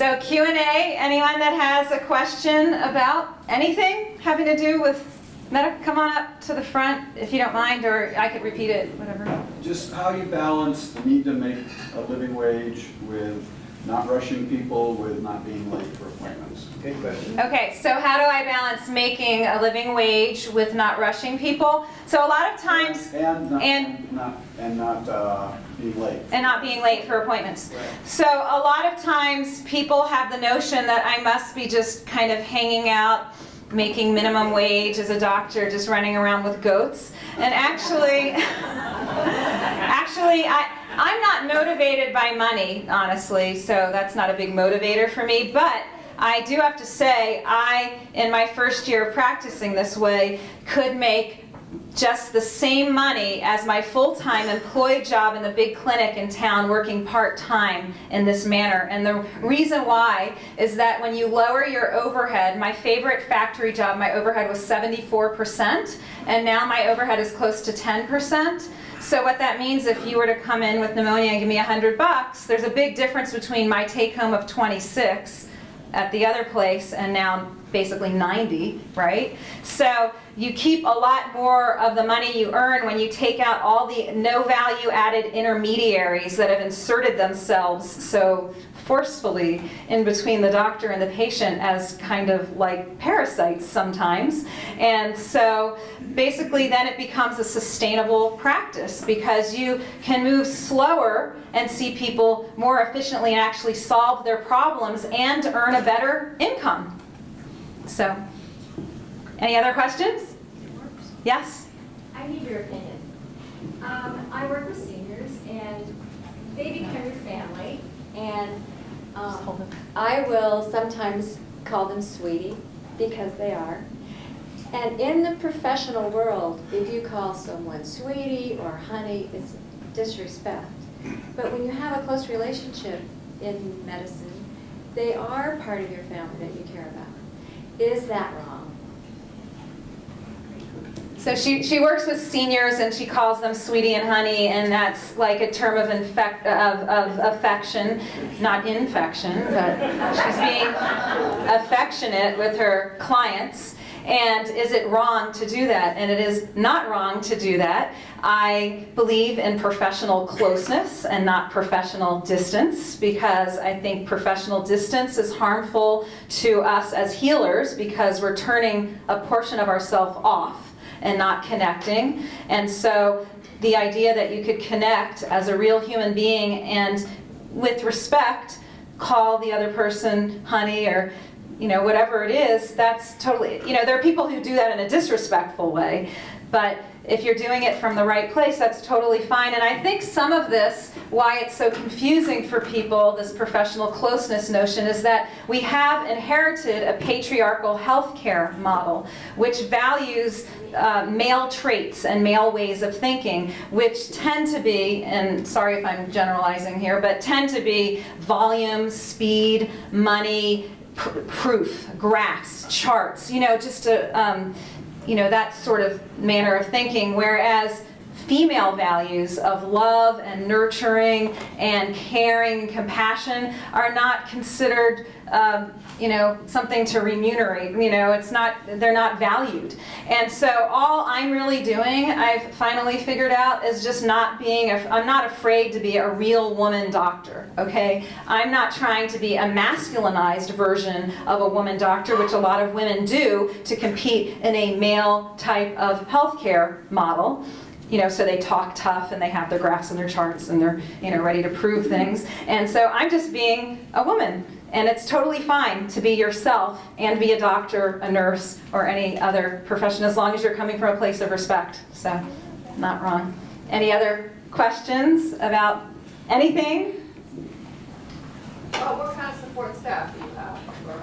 Speaker 1: So Q&A, anyone that has a question about anything having to do with medic, come on up to the front if you don't mind, or I could repeat it, whatever.
Speaker 14: Just how you balance the need to make a living wage with not rushing people, with not being late for appointments.
Speaker 11: Good question.
Speaker 1: Okay, so how do I balance making a living wage with not rushing people? So a lot of times,
Speaker 14: And not,
Speaker 1: And-
Speaker 14: not, and not uh, being late.
Speaker 1: and not being late for appointments. So a lot of times people have the notion that I must be just kind of hanging out, making minimum wage as a doctor, just running around with goats. And actually, actually, I, I'm not motivated by money, honestly, so that's not a big motivator for me. But I do have to say, I, in my first year of practicing this way, could make just the same money as my full-time employed job in the big clinic in town working part-time in this manner. And the reason why is that when you lower your overhead, my favorite factory job, my overhead was 74%, and now my overhead is close to 10%. So what that means if you were to come in with pneumonia and give me 100 bucks, there's a big difference between my take home of 26 at the other place and now basically 90, right? So you keep a lot more of the money you earn when you take out all the no value added intermediaries that have inserted themselves so forcefully in between the doctor and the patient as kind of like parasites sometimes. And so basically then it becomes a sustainable practice because you can move slower and see people more efficiently and actually solve their problems and earn a better income. So, any other questions? Yes?
Speaker 15: I need your opinion. Um, I work with seniors and they become your family and um, I will sometimes call them sweetie because they are. And in the professional world, if you call someone sweetie or honey, it's disrespect. But when you have a close relationship in medicine, they are part of your family that you care about. Is that wrong?
Speaker 1: So she, she works with seniors and she calls them sweetie and honey, and that's like a term of, infect, of, of affection, not infection, but she's being affectionate with her clients. And is it wrong to do that? And it is not wrong to do that. I believe in professional closeness and not professional distance because I think professional distance is harmful to us as healers because we're turning a portion of ourselves off and not connecting. And so the idea that you could connect as a real human being and with respect call the other person honey or you know whatever it is that's totally you know there are people who do that in a disrespectful way but if you're doing it from the right place, that's totally fine. And I think some of this, why it's so confusing for people, this professional closeness notion, is that we have inherited a patriarchal healthcare model, which values uh, male traits and male ways of thinking, which tend to be, and sorry if I'm generalizing here, but tend to be volume, speed, money, pr proof, graphs, charts, you know, just a, um, you know, that sort of manner of thinking, whereas female values of love and nurturing and caring and compassion are not considered um, you know something to remunerate. You know it's not they're not valued. And so all i'm really doing i've finally figured out is just not being a, i'm not afraid to be a real woman doctor okay? I'm not trying to be a masculinized version of a woman doctor which a lot of women do to compete in a male type of healthcare model you know, so they talk tough and they have their graphs and their charts and they're, you know, ready to prove things. And so I'm just being a woman. And it's totally fine to be yourself and be a doctor, a nurse, or any other profession as long as you're coming from a place of respect. So, not wrong. Any other questions about anything?
Speaker 16: Oh, what kind of support staff do you have? Or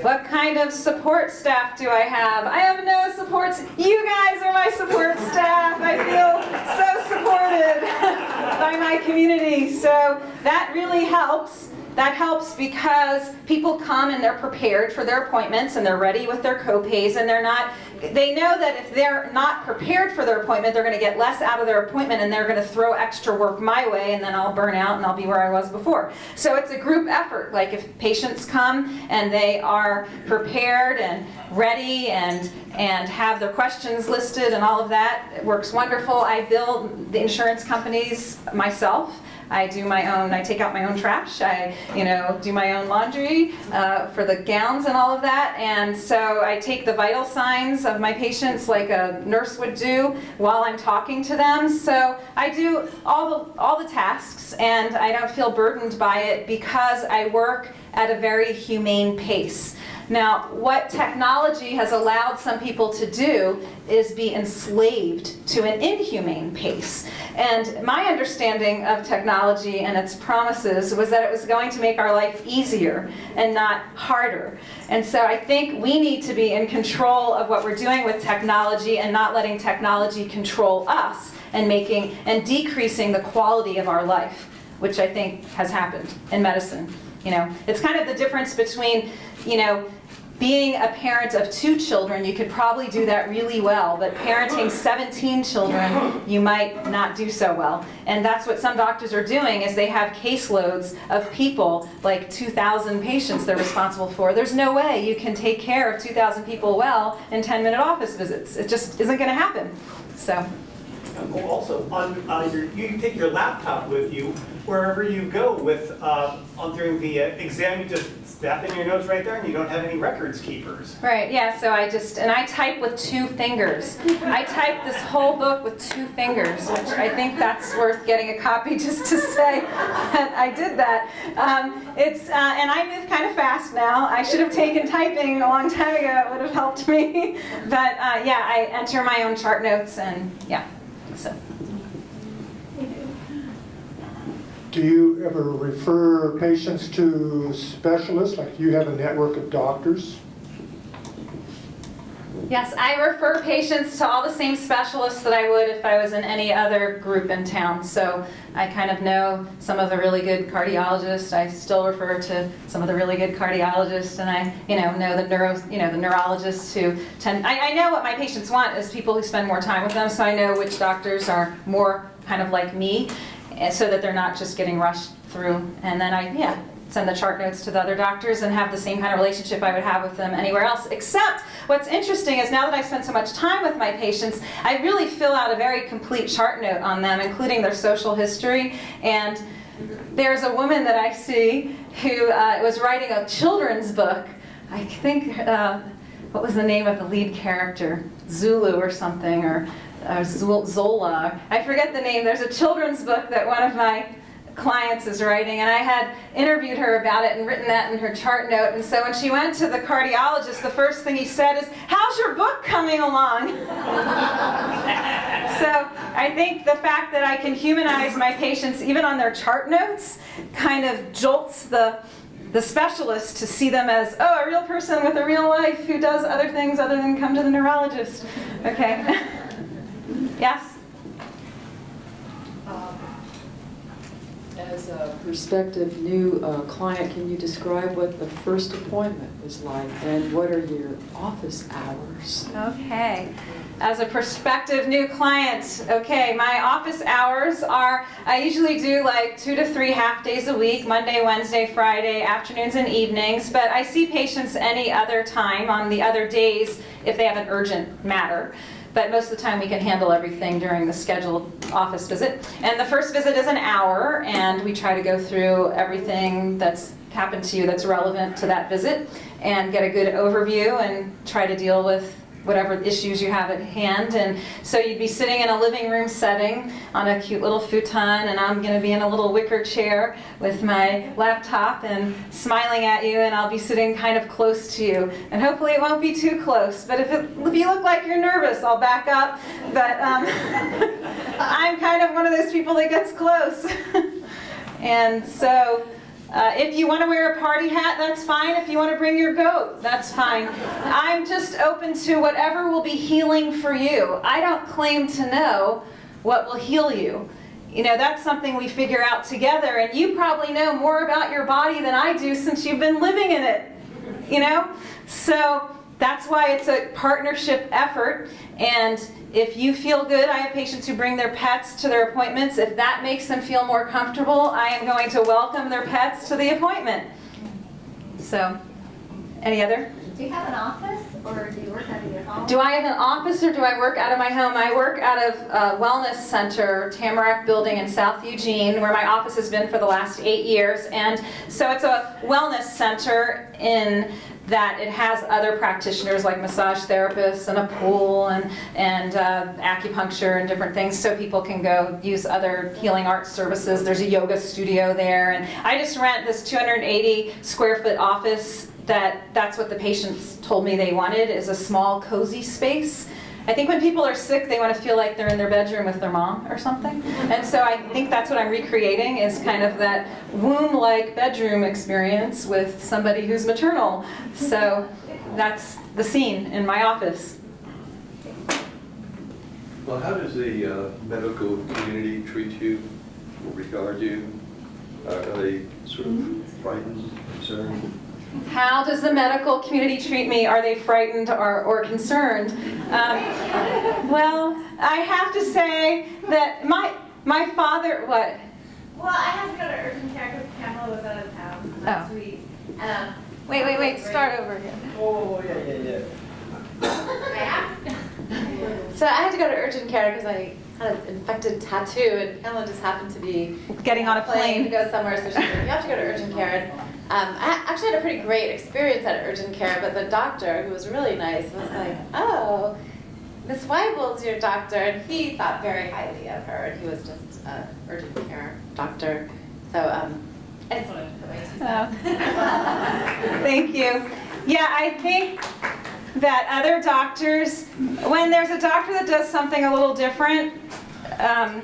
Speaker 1: what kind of support staff do I have? I have no supports. You guys are my support staff. I feel so supported by my community. So that really helps. That helps because people come and they're prepared for their appointments and they're ready with their copays and they're not, they know that if they're not prepared for their appointment, they're going to get less out of their appointment and they're going to throw extra work my way and then I'll burn out and I'll be where I was before. So it's a group effort. Like if patients come and they are prepared and ready and and have their questions listed and all of that, it works wonderful. I bill the insurance companies myself. I do my own, I take out my own trash, I, you know, do my own laundry uh, for the gowns and all of that. And so I take the vital signs of my patients like a nurse would do while I'm talking to them. So I do all the, all the tasks and I don't feel burdened by it because I work at a very humane pace. Now, what technology has allowed some people to do is be enslaved to an inhumane pace. And my understanding of technology and its promises was that it was going to make our life easier and not harder. And so I think we need to be in control of what we're doing with technology and not letting technology control us and making and decreasing the quality of our life, which I think has happened in medicine. You know, it's kind of the difference between, you know, being a parent of two children, you could probably do that really well, but parenting 17 children, you might not do so well. And that's what some doctors are doing is they have caseloads of people, like 2,000 patients they're responsible for. There's no way you can take care of 2,000 people well in 10-minute office visits. It just isn't going to happen. So.
Speaker 5: Also, on uh, your, you take your laptop with you wherever you go with uh, on during the uh, exam. You just snap in your notes right there, and you don't have any records keepers.
Speaker 1: Right. Yeah. So I just and I type with two fingers. I type this whole book with two fingers, which I think that's worth getting a copy just to say that I did that. Um, it's uh, and I move kind of fast now. I should have taken typing a long time ago. It would have helped me. But uh, yeah, I enter my own chart notes and yeah. So.
Speaker 17: Do you ever refer patients to specialists, like you have a network of doctors?
Speaker 1: Yes, I refer patients to all the same specialists that I would if I was in any other group in town. So I kind of know some of the really good cardiologists. I still refer to some of the really good cardiologists, and I, you know, know the neuro, you know, the neurologists who tend. I, I know what my patients want is people who spend more time with them, so I know which doctors are more kind of like me, so that they're not just getting rushed through. And then I, yeah, send the chart notes to the other doctors and have the same kind of relationship I would have with them anywhere else. Except what's interesting is now that I spend so much time with my patients, I really fill out a very complete chart note on them, including their social history. And there's a woman that I see who uh, was writing a children's book. I think, uh, what was the name of the lead character? Zulu or something, or uh, Zola. I forget the name. There's a children's book that one of my clients is writing, and I had interviewed her about it and written that in her chart note. And so when she went to the cardiologist, the first thing he said is, How's your book coming along? so I think the fact that I can humanize my patients, even on their chart notes, kind of jolts the the specialist to see them as, oh, a real person with a real life who does other things other than come to the neurologist. Okay. yes?
Speaker 18: As a prospective new uh, client, can you describe what the first appointment was like and what are your office hours?
Speaker 1: Okay. As a prospective new client, okay, my office hours are, I usually do like two to three half days a week, Monday, Wednesday, Friday, afternoons and evenings, but I see patients any other time on the other days if they have an urgent matter. But most of the time we can handle everything during the scheduled office visit. And the first visit is an hour, and we try to go through everything that's happened to you that's relevant to that visit and get a good overview and try to deal with whatever issues you have at hand. And so you'd be sitting in a living room setting on a cute little futon, and I'm going to be in a little wicker chair with my laptop and smiling at you, and I'll be sitting kind of close to you. And hopefully it won't be too close, but if, it, if you look like you're nervous, I'll back up. But um, I'm kind of one of those people that gets close. and so uh, if you want to wear a party hat, that's fine. If you want to bring your goat, that's fine. I'm just open to whatever will be healing for you. I don't claim to know what will heal you. You know, that's something we figure out together, and you probably know more about your body than I do since you've been living in it. You know? So that's why it's a partnership effort, and if you feel good, I have patients who bring their pets to their appointments. If that makes them feel more comfortable, I am going to welcome their pets to the appointment. So, any other?
Speaker 19: Do you have an office or do you work out of your home?
Speaker 1: Do I have an office or do I work out of my home? I work out of a wellness center, Tamarack Building in South Eugene, where my office has been for the last eight years. And so it's a wellness center in that it has other practitioners like massage therapists and a pool and, and uh, acupuncture and different things so people can go use other healing arts services. There's a yoga studio there and I just rent this 280 square foot office that that's what the patients told me they wanted is a small cozy space I think when people are sick, they want to feel like they're in their bedroom with their mom or something. And so I think that's what I'm recreating is kind of that womb-like bedroom experience with somebody who's maternal. So that's the scene in my office.
Speaker 20: Well, how does the uh, medical community treat you or regard you? Uh, are they sort of frightened, concerned?
Speaker 1: How does the medical community treat me? Are they frightened or, or concerned? Um, well, I have to say that my, my father, what?
Speaker 19: Well, I had to go to urgent care because Pamela was out of town last
Speaker 1: oh.
Speaker 19: week. Um,
Speaker 1: wait, wait, wait, start over again.
Speaker 11: Oh, yeah, yeah,
Speaker 19: yeah.
Speaker 21: so I had to go to urgent care because I had an infected tattoo and Pamela just happened to be
Speaker 1: getting on a plane
Speaker 21: to go somewhere, so she's like, you have to go to urgent care. And, um, I actually had a pretty great experience at urgent care, but the doctor, who was really nice, was like, oh, Miss Wible's your doctor, and he thought very highly of her, and he was just an urgent care doctor. So um, I just wanted to put my.
Speaker 1: Oh. Thank you. Yeah, I think that other doctors, when there's a doctor that does something a little different, um,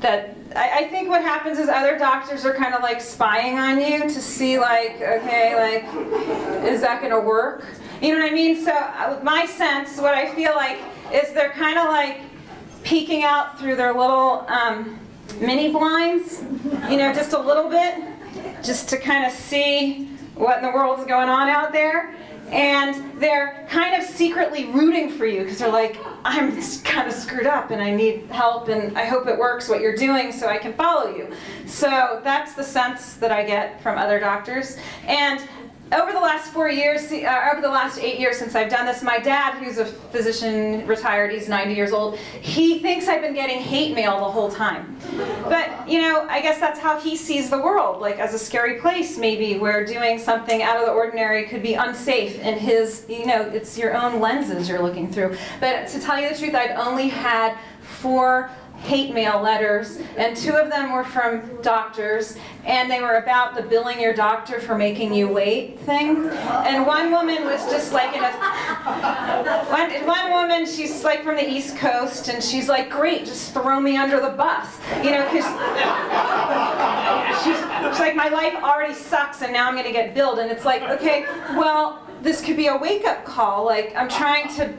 Speaker 1: that I, I, think what happens is other doctors are kind of like spying on you to see like, okay, like, is that going to work? You know what I mean? So uh, my sense, what I feel like, is they're kind of like peeking out through their little um, mini blinds, you know, just a little bit, just to kind of see what in the world's going on out there and they're kind of secretly rooting for you because they're like, I'm kind of screwed up and I need help and I hope it works what you're doing so I can follow you. So that's the sense that I get from other doctors. And over the last four years, uh, over the last eight years since I've done this, my dad, who's a physician, retired, he's 90 years old, he thinks I've been getting hate mail the whole time. But, you know, I guess that's how he sees the world, like as a scary place maybe, where doing something out of the ordinary could be unsafe in his, you know, it's your own lenses you're looking through. But to tell you the truth, I've only had four hate mail letters, and two of them were from doctors, and they were about the billing your doctor for making you wait thing. And one woman was just like in a, one, one woman, she's like from the East Coast, and she's like, great, just throw me under the bus. You know, because she's, she's like, my life already sucks and now I'm gonna get billed. And it's like, okay, well, this could be a wake-up call. Like I'm trying to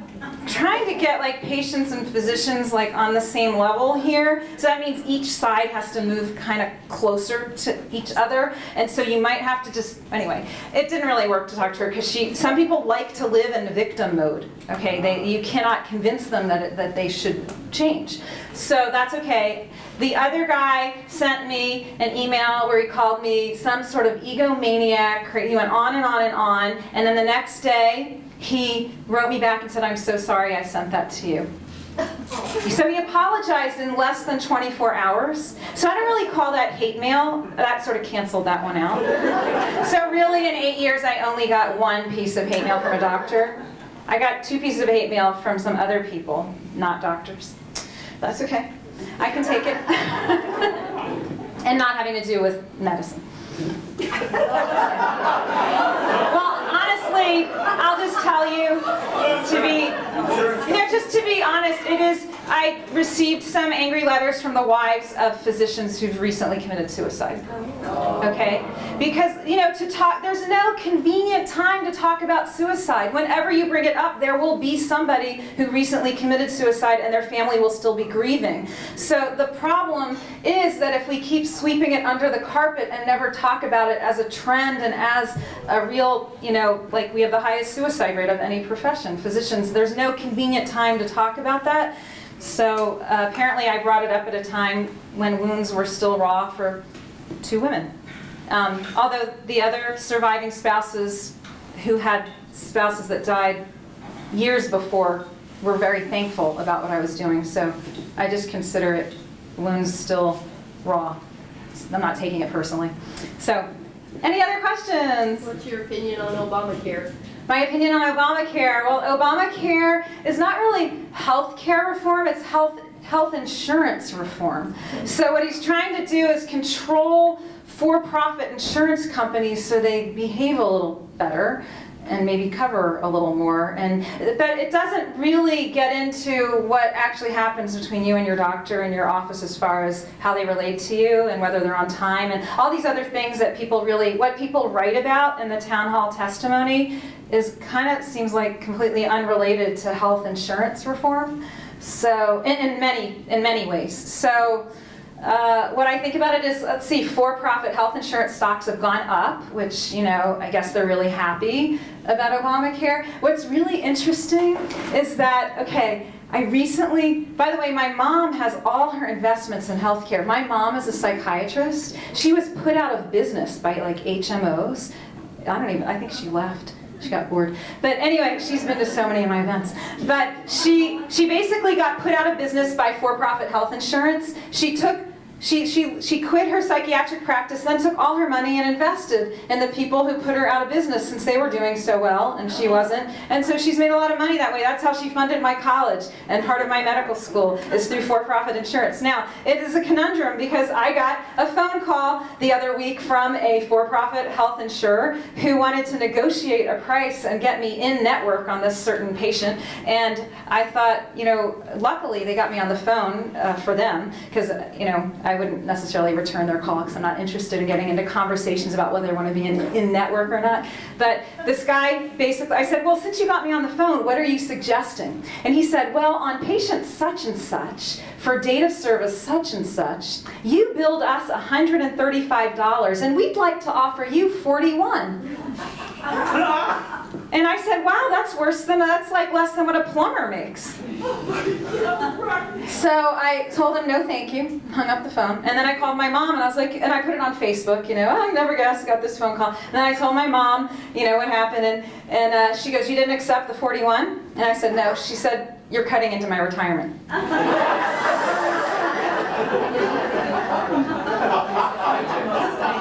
Speaker 1: trying to get like patients and physicians like on the same level here. So that means each side has to move kind of closer to each other. And so you might have to just, anyway, it didn't really work to talk to her because she, some people like to live in the victim mode. Okay, they, you cannot convince them that, it, that they should change. So that's okay. The other guy sent me an email where he called me some sort of egomaniac. He went on and on and on. And then the next day, he wrote me back and said, I'm so sorry I sent that to you. So he apologized in less than 24 hours. So I don't really call that hate mail. That sort of canceled that one out. So really in eight years I only got one piece of hate mail from a doctor. I got two pieces of hate mail from some other people, not doctors. That's okay. I can take it. and not having to do with medicine. Well, honestly, I'll just tell you to be, you just to be honest, it is, I received some angry letters from the wives of physicians who've recently committed suicide. Okay? Because, you know, to talk, there's no convenient time to talk about suicide. Whenever you bring it up, there will be somebody who recently committed suicide and their family will still be grieving. So the problem is that if we keep sweeping it under the carpet and never talk about it as a trend and as a real, you know, like we have the highest suicide rate of any profession, physicians, there's no convenient time to talk about that. So uh, apparently I brought it up at a time when wounds were still raw for two women. Um, although the other surviving spouses who had spouses that died years before were very thankful about what I was doing. So I just consider it wounds still raw. I'm not taking it personally. So any other questions?
Speaker 22: What's your opinion on Obamacare?
Speaker 1: My opinion on Obamacare. Well, Obamacare is not really health care reform, it's health health insurance reform. So what he's trying to do is control for-profit insurance companies so they behave a little better and maybe cover a little more. And but it doesn't really get into what actually happens between you and your doctor and your office as far as how they relate to you and whether they're on time and all these other things that people really what people write about in the town hall testimony is kind of seems like completely unrelated to health insurance reform. So in, in many in many ways. So. Uh, what I think about it is, let's see, for-profit health insurance stocks have gone up, which, you know, I guess they're really happy about Obamacare. What's really interesting is that, okay, I recently, by the way, my mom has all her investments in healthcare. My mom is a psychiatrist. She was put out of business by like HMOs. I don't even, I think she left. She got bored. But anyway, she's been to so many of my events. But she, she basically got put out of business by for-profit health insurance. She took she, she, she quit her psychiatric practice, then took all her money and invested in the people who put her out of business since they were doing so well and she wasn't. And so she's made a lot of money that way. That's how she funded my college and part of my medical school is through for-profit insurance. Now, it is a conundrum because I got a phone call the other week from a for-profit health insurer who wanted to negotiate a price and get me in network on this certain patient. And I thought, you know, luckily they got me on the phone uh, for them because, you know, I wouldn't necessarily return their call because I'm not interested in getting into conversations about whether I want to be in, in network or not. But this guy basically, I said, well, since you got me on the phone, what are you suggesting? And he said, well, on patient such and such, for date of service such and such, you billed us $135 and we'd like to offer you 41. And I said, wow, that's worse than, that's like less than what a plumber makes. So I told him, no thank you, hung up the phone. And then I called my mom and I was like, and I put it on Facebook, you know, oh, I never guessed got this phone call. And then I told my mom, you know, what happened. And, and uh, she goes, you didn't accept the 41? And I said, no. She said, you're cutting into my retirement.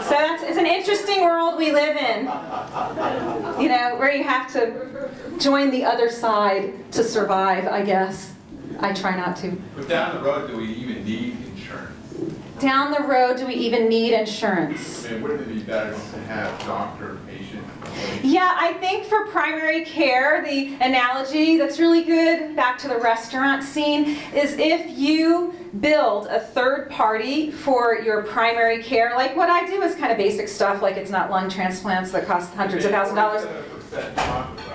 Speaker 1: So that's, it's an interesting world we live in, you know, where you have to join the other side to survive, I guess. I try not to.
Speaker 23: But down the road, do we even need insurance?
Speaker 1: down the road do we even need insurance?
Speaker 24: I mean, wouldn't it be better to have doctor-patient?
Speaker 1: Yeah, I think for primary care, the analogy that's really good, back to the restaurant scene, is if you build a third party for your primary care, like what I do is kind of basic stuff, like it's not lung transplants that cost hundreds of thousand dollars.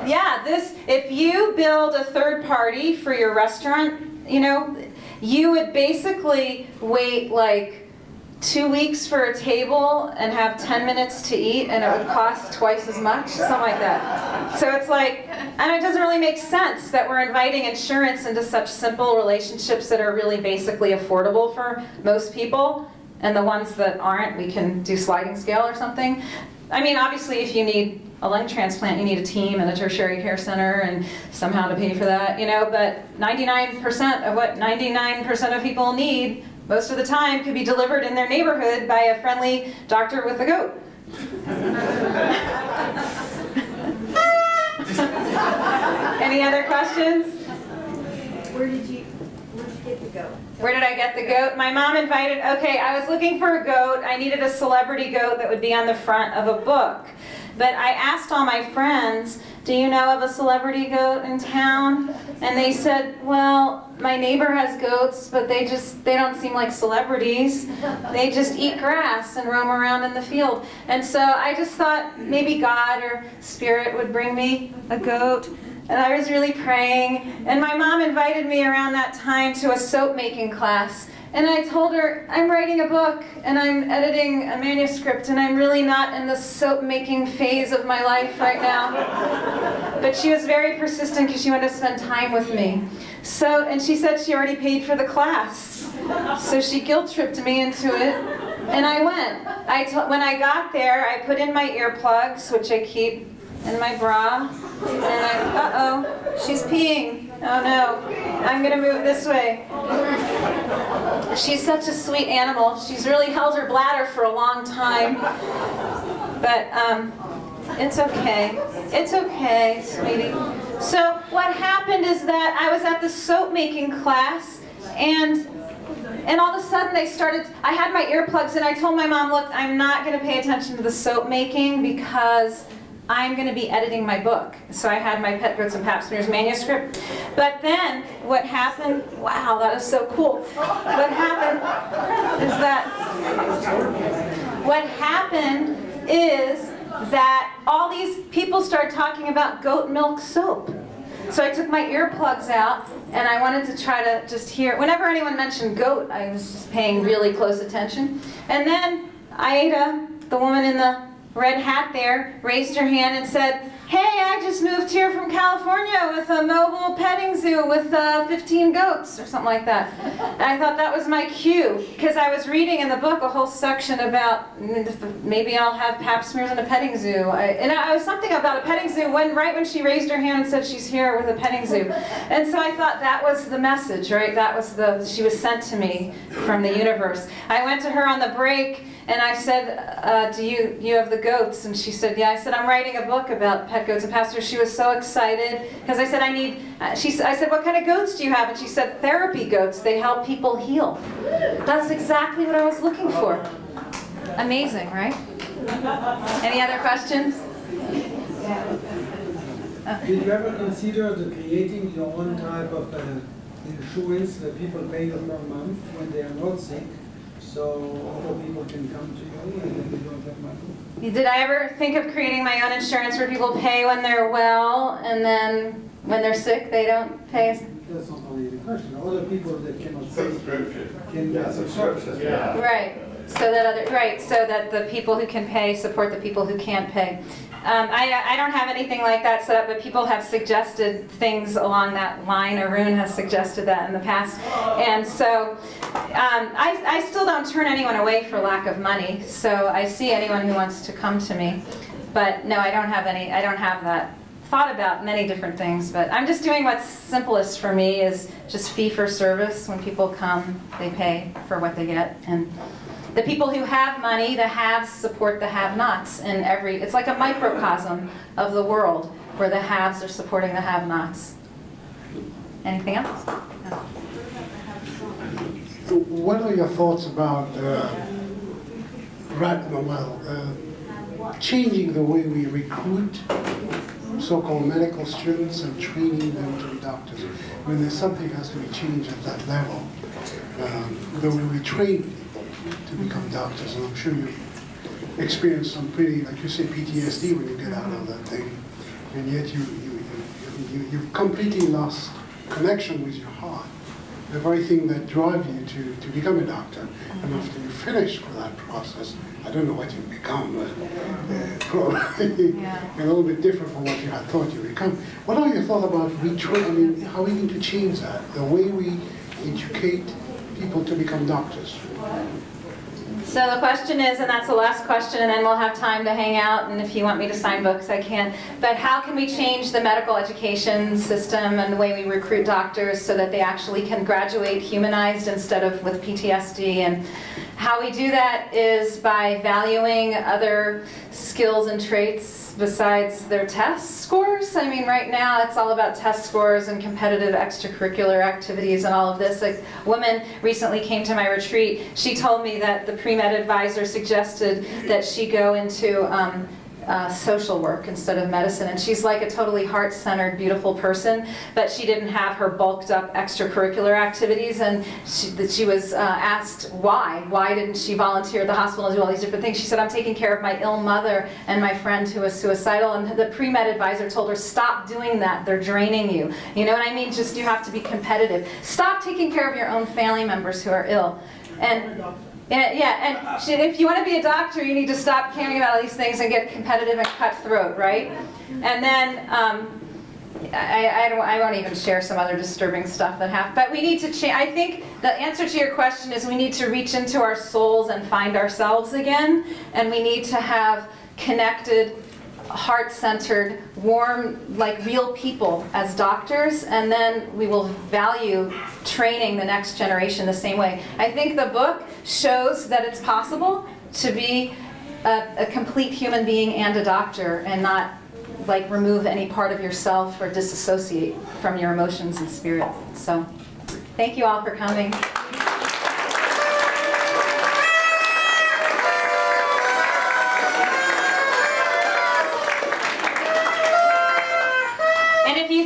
Speaker 1: Yeah, this, if you build a third party for your restaurant, you know, you would basically wait like two weeks for a table and have 10 minutes to eat and it would cost twice as much, something like that. So it's like, and it doesn't really make sense that we're inviting insurance into such simple relationships that are really basically affordable for most people. And the ones that aren't, we can do sliding scale or something. I mean, obviously, if you need a lung transplant, you need a team and a tertiary care center and somehow to pay for that, you know, but 99% of what 99% of people need most of the time could be delivered in their neighborhood by a friendly doctor with a goat. Any other questions?
Speaker 15: Where did you, where did you get the goat?
Speaker 1: Where did I get the goat? My mom invited, okay, I was looking for a goat. I needed a celebrity goat that would be on the front of a book. But I asked all my friends, do you know of a celebrity goat in town? And they said, well, my neighbor has goats, but they just, they don't seem like celebrities. They just eat grass and roam around in the field. And so I just thought maybe God or Spirit would bring me a goat. And I was really praying. And my mom invited me around that time to a soap making class. And I told her, I'm writing a book and I'm editing a manuscript and I'm really not in the soap making phase of my life right now. But she was very persistent because she wanted to spend time with me. So, and she said she already paid for the class. So she guilt tripped me into it and I went. I when I got there, I put in my earplugs, which I keep in my bra. And I, uh-oh, she's peeing. Oh no, I'm gonna move this way. She's such a sweet animal. She's really held her bladder for a long time. But um, it's okay. It's okay, sweetie. So what happened is that I was at the soap making class and and all of a sudden they started, I had my earplugs and I told my mom, look, I'm not to pay attention to the soap making because I'm going to be editing my book. So I had my Pet Goats and Pap smears manuscript. But then what happened, wow, that is so cool. What happened is that, what happened is that all these people started talking about goat milk soap. So I took my earplugs out and I wanted to try to just hear, whenever anyone mentioned goat, I was just paying really close attention. And then Aida, the woman in the red hat there, raised her hand and said, hey, I just moved here from California with a mobile petting zoo with uh, 15 goats or something like that. And I thought that was my cue because I was reading in the book a whole section about maybe I'll have pap smears in a petting zoo. I, and I was something about a petting zoo when right when she raised her hand and said she's here with a petting zoo. And so I thought that was the message, right? That was the, she was sent to me from the universe. I went to her on the break and I said, uh, do you, you have the goats? And she said, yeah. I said, I'm writing a book about pet goats and Pastor, She was so excited because I said, I need, uh, she, I said, what kind of goats do you have? And she said, therapy goats. They help people heal. That's exactly what I was looking for. Amazing, right? Any other questions?
Speaker 23: Did you ever consider creating your own type of uh, insurance that people pay per month when they are not sick? So other people can come to you and then you don't have money.
Speaker 1: Did I ever think of creating my own insurance where people pay when they're well and then when they're sick they don't pay?
Speaker 23: That's not only the question. Other people that cannot pay can
Speaker 24: Yeah, subscription. Yeah.
Speaker 1: Right. So that other right. So that the people who can pay support the people who can't pay. Um, I, I don't have anything like that set up, but people have suggested things along that line. Arun has suggested that in the past. And so um, I, I still don't turn anyone away for lack of money. So I see anyone who wants to come to me. But no, I don't have any, I don't have that thought about many different things, but I'm just doing what's simplest for me is just fee for service. When people come, they pay for what they get. And the people who have money, the haves support the have-nots in every, it's like a microcosm of the world where the haves are supporting the have-nots. Anything else? No.
Speaker 12: what are your thoughts about, uh, well, uh, changing the way we recruit so-called medical students and training them to be doctors? When there's something has to be changed at that level, um, the way we train to become doctors, and I'm sure you experienced some pretty, like you say, PTSD when you get out of that thing, and yet you, you, you, you, you've completely lost connection with your heart, the very thing that drove you to, to become a doctor. And after you finish with that process, I don't know what you become, but uh, probably a little bit different from what you had thought you would become. What are your thoughts about retraining? I mean, how are we going to change that? The way we educate people to become doctors.
Speaker 1: So the question is, and that's the last question, and then we'll have time to hang out, and if you want me to sign books, I can. But how can we change the medical education system and the way we recruit doctors so that they actually can graduate humanized instead of with PTSD? And how we do that is by valuing other skills and traits besides their test scores. I mean, right now it's all about test scores and competitive extracurricular activities and all of this. A woman recently came to my retreat. She told me that the pre-med advisor suggested that she go into um, uh, social work instead of medicine. And she's like a totally heart-centered, beautiful person, but she didn't have her bulked up extracurricular activities. And she, she was uh, asked why. Why didn't she volunteer at the hospital and do all these different things? She said, I'm taking care of my ill mother and my friend who is suicidal. And the pre-med advisor told her, stop doing that. They're draining you. You know what I mean? Just you have to be competitive. Stop taking care of your own family members who are ill. And and, yeah, and if you want to be a doctor, you need to stop caring about all these things and get competitive and cutthroat, right? And then, um, I, I, don't, I won't even share some other disturbing stuff that happened. But we need to change. I think the answer to your question is we need to reach into our souls and find ourselves again. And we need to have connected, heart-centered, warm, like real people as doctors. And then we will value training the next generation the same way. I think the book shows that it's possible to be a, a complete human being and a doctor and not like remove any part of yourself or disassociate from your emotions and spirit. So thank you all for coming.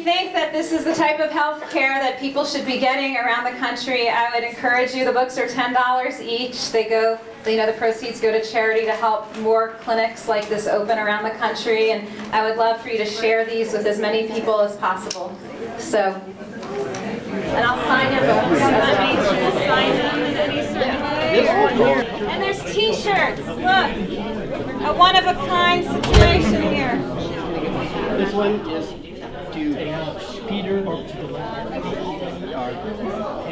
Speaker 1: Think that this is the type of health care that people should be getting around the country, I would encourage you, the books are $10 each. They go, you know, the proceeds go to charity to help more clinics like this open around the country. And I would love for you to share these with as many people as possible. So, and I'll sign your books. And there's t-shirts, look. A one-of-a-kind situation here.
Speaker 11: This one is to Peter.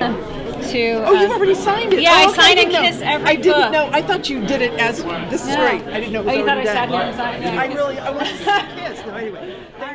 Speaker 1: Um, to,
Speaker 25: Oh, you've um, already signed it.
Speaker 1: Yeah,
Speaker 25: Oh,
Speaker 1: I
Speaker 25: okay,
Speaker 1: sign and
Speaker 25: didn't know.
Speaker 1: kiss every
Speaker 25: I didn't
Speaker 1: book.
Speaker 25: know. I thought you did it as this is
Speaker 1: No.
Speaker 25: great. I didn't know it was
Speaker 1: Oh, you thought I sat
Speaker 25: done.
Speaker 1: here and signed?
Speaker 25: I really I wanted to kiss. No, anyway. Thanks a lot.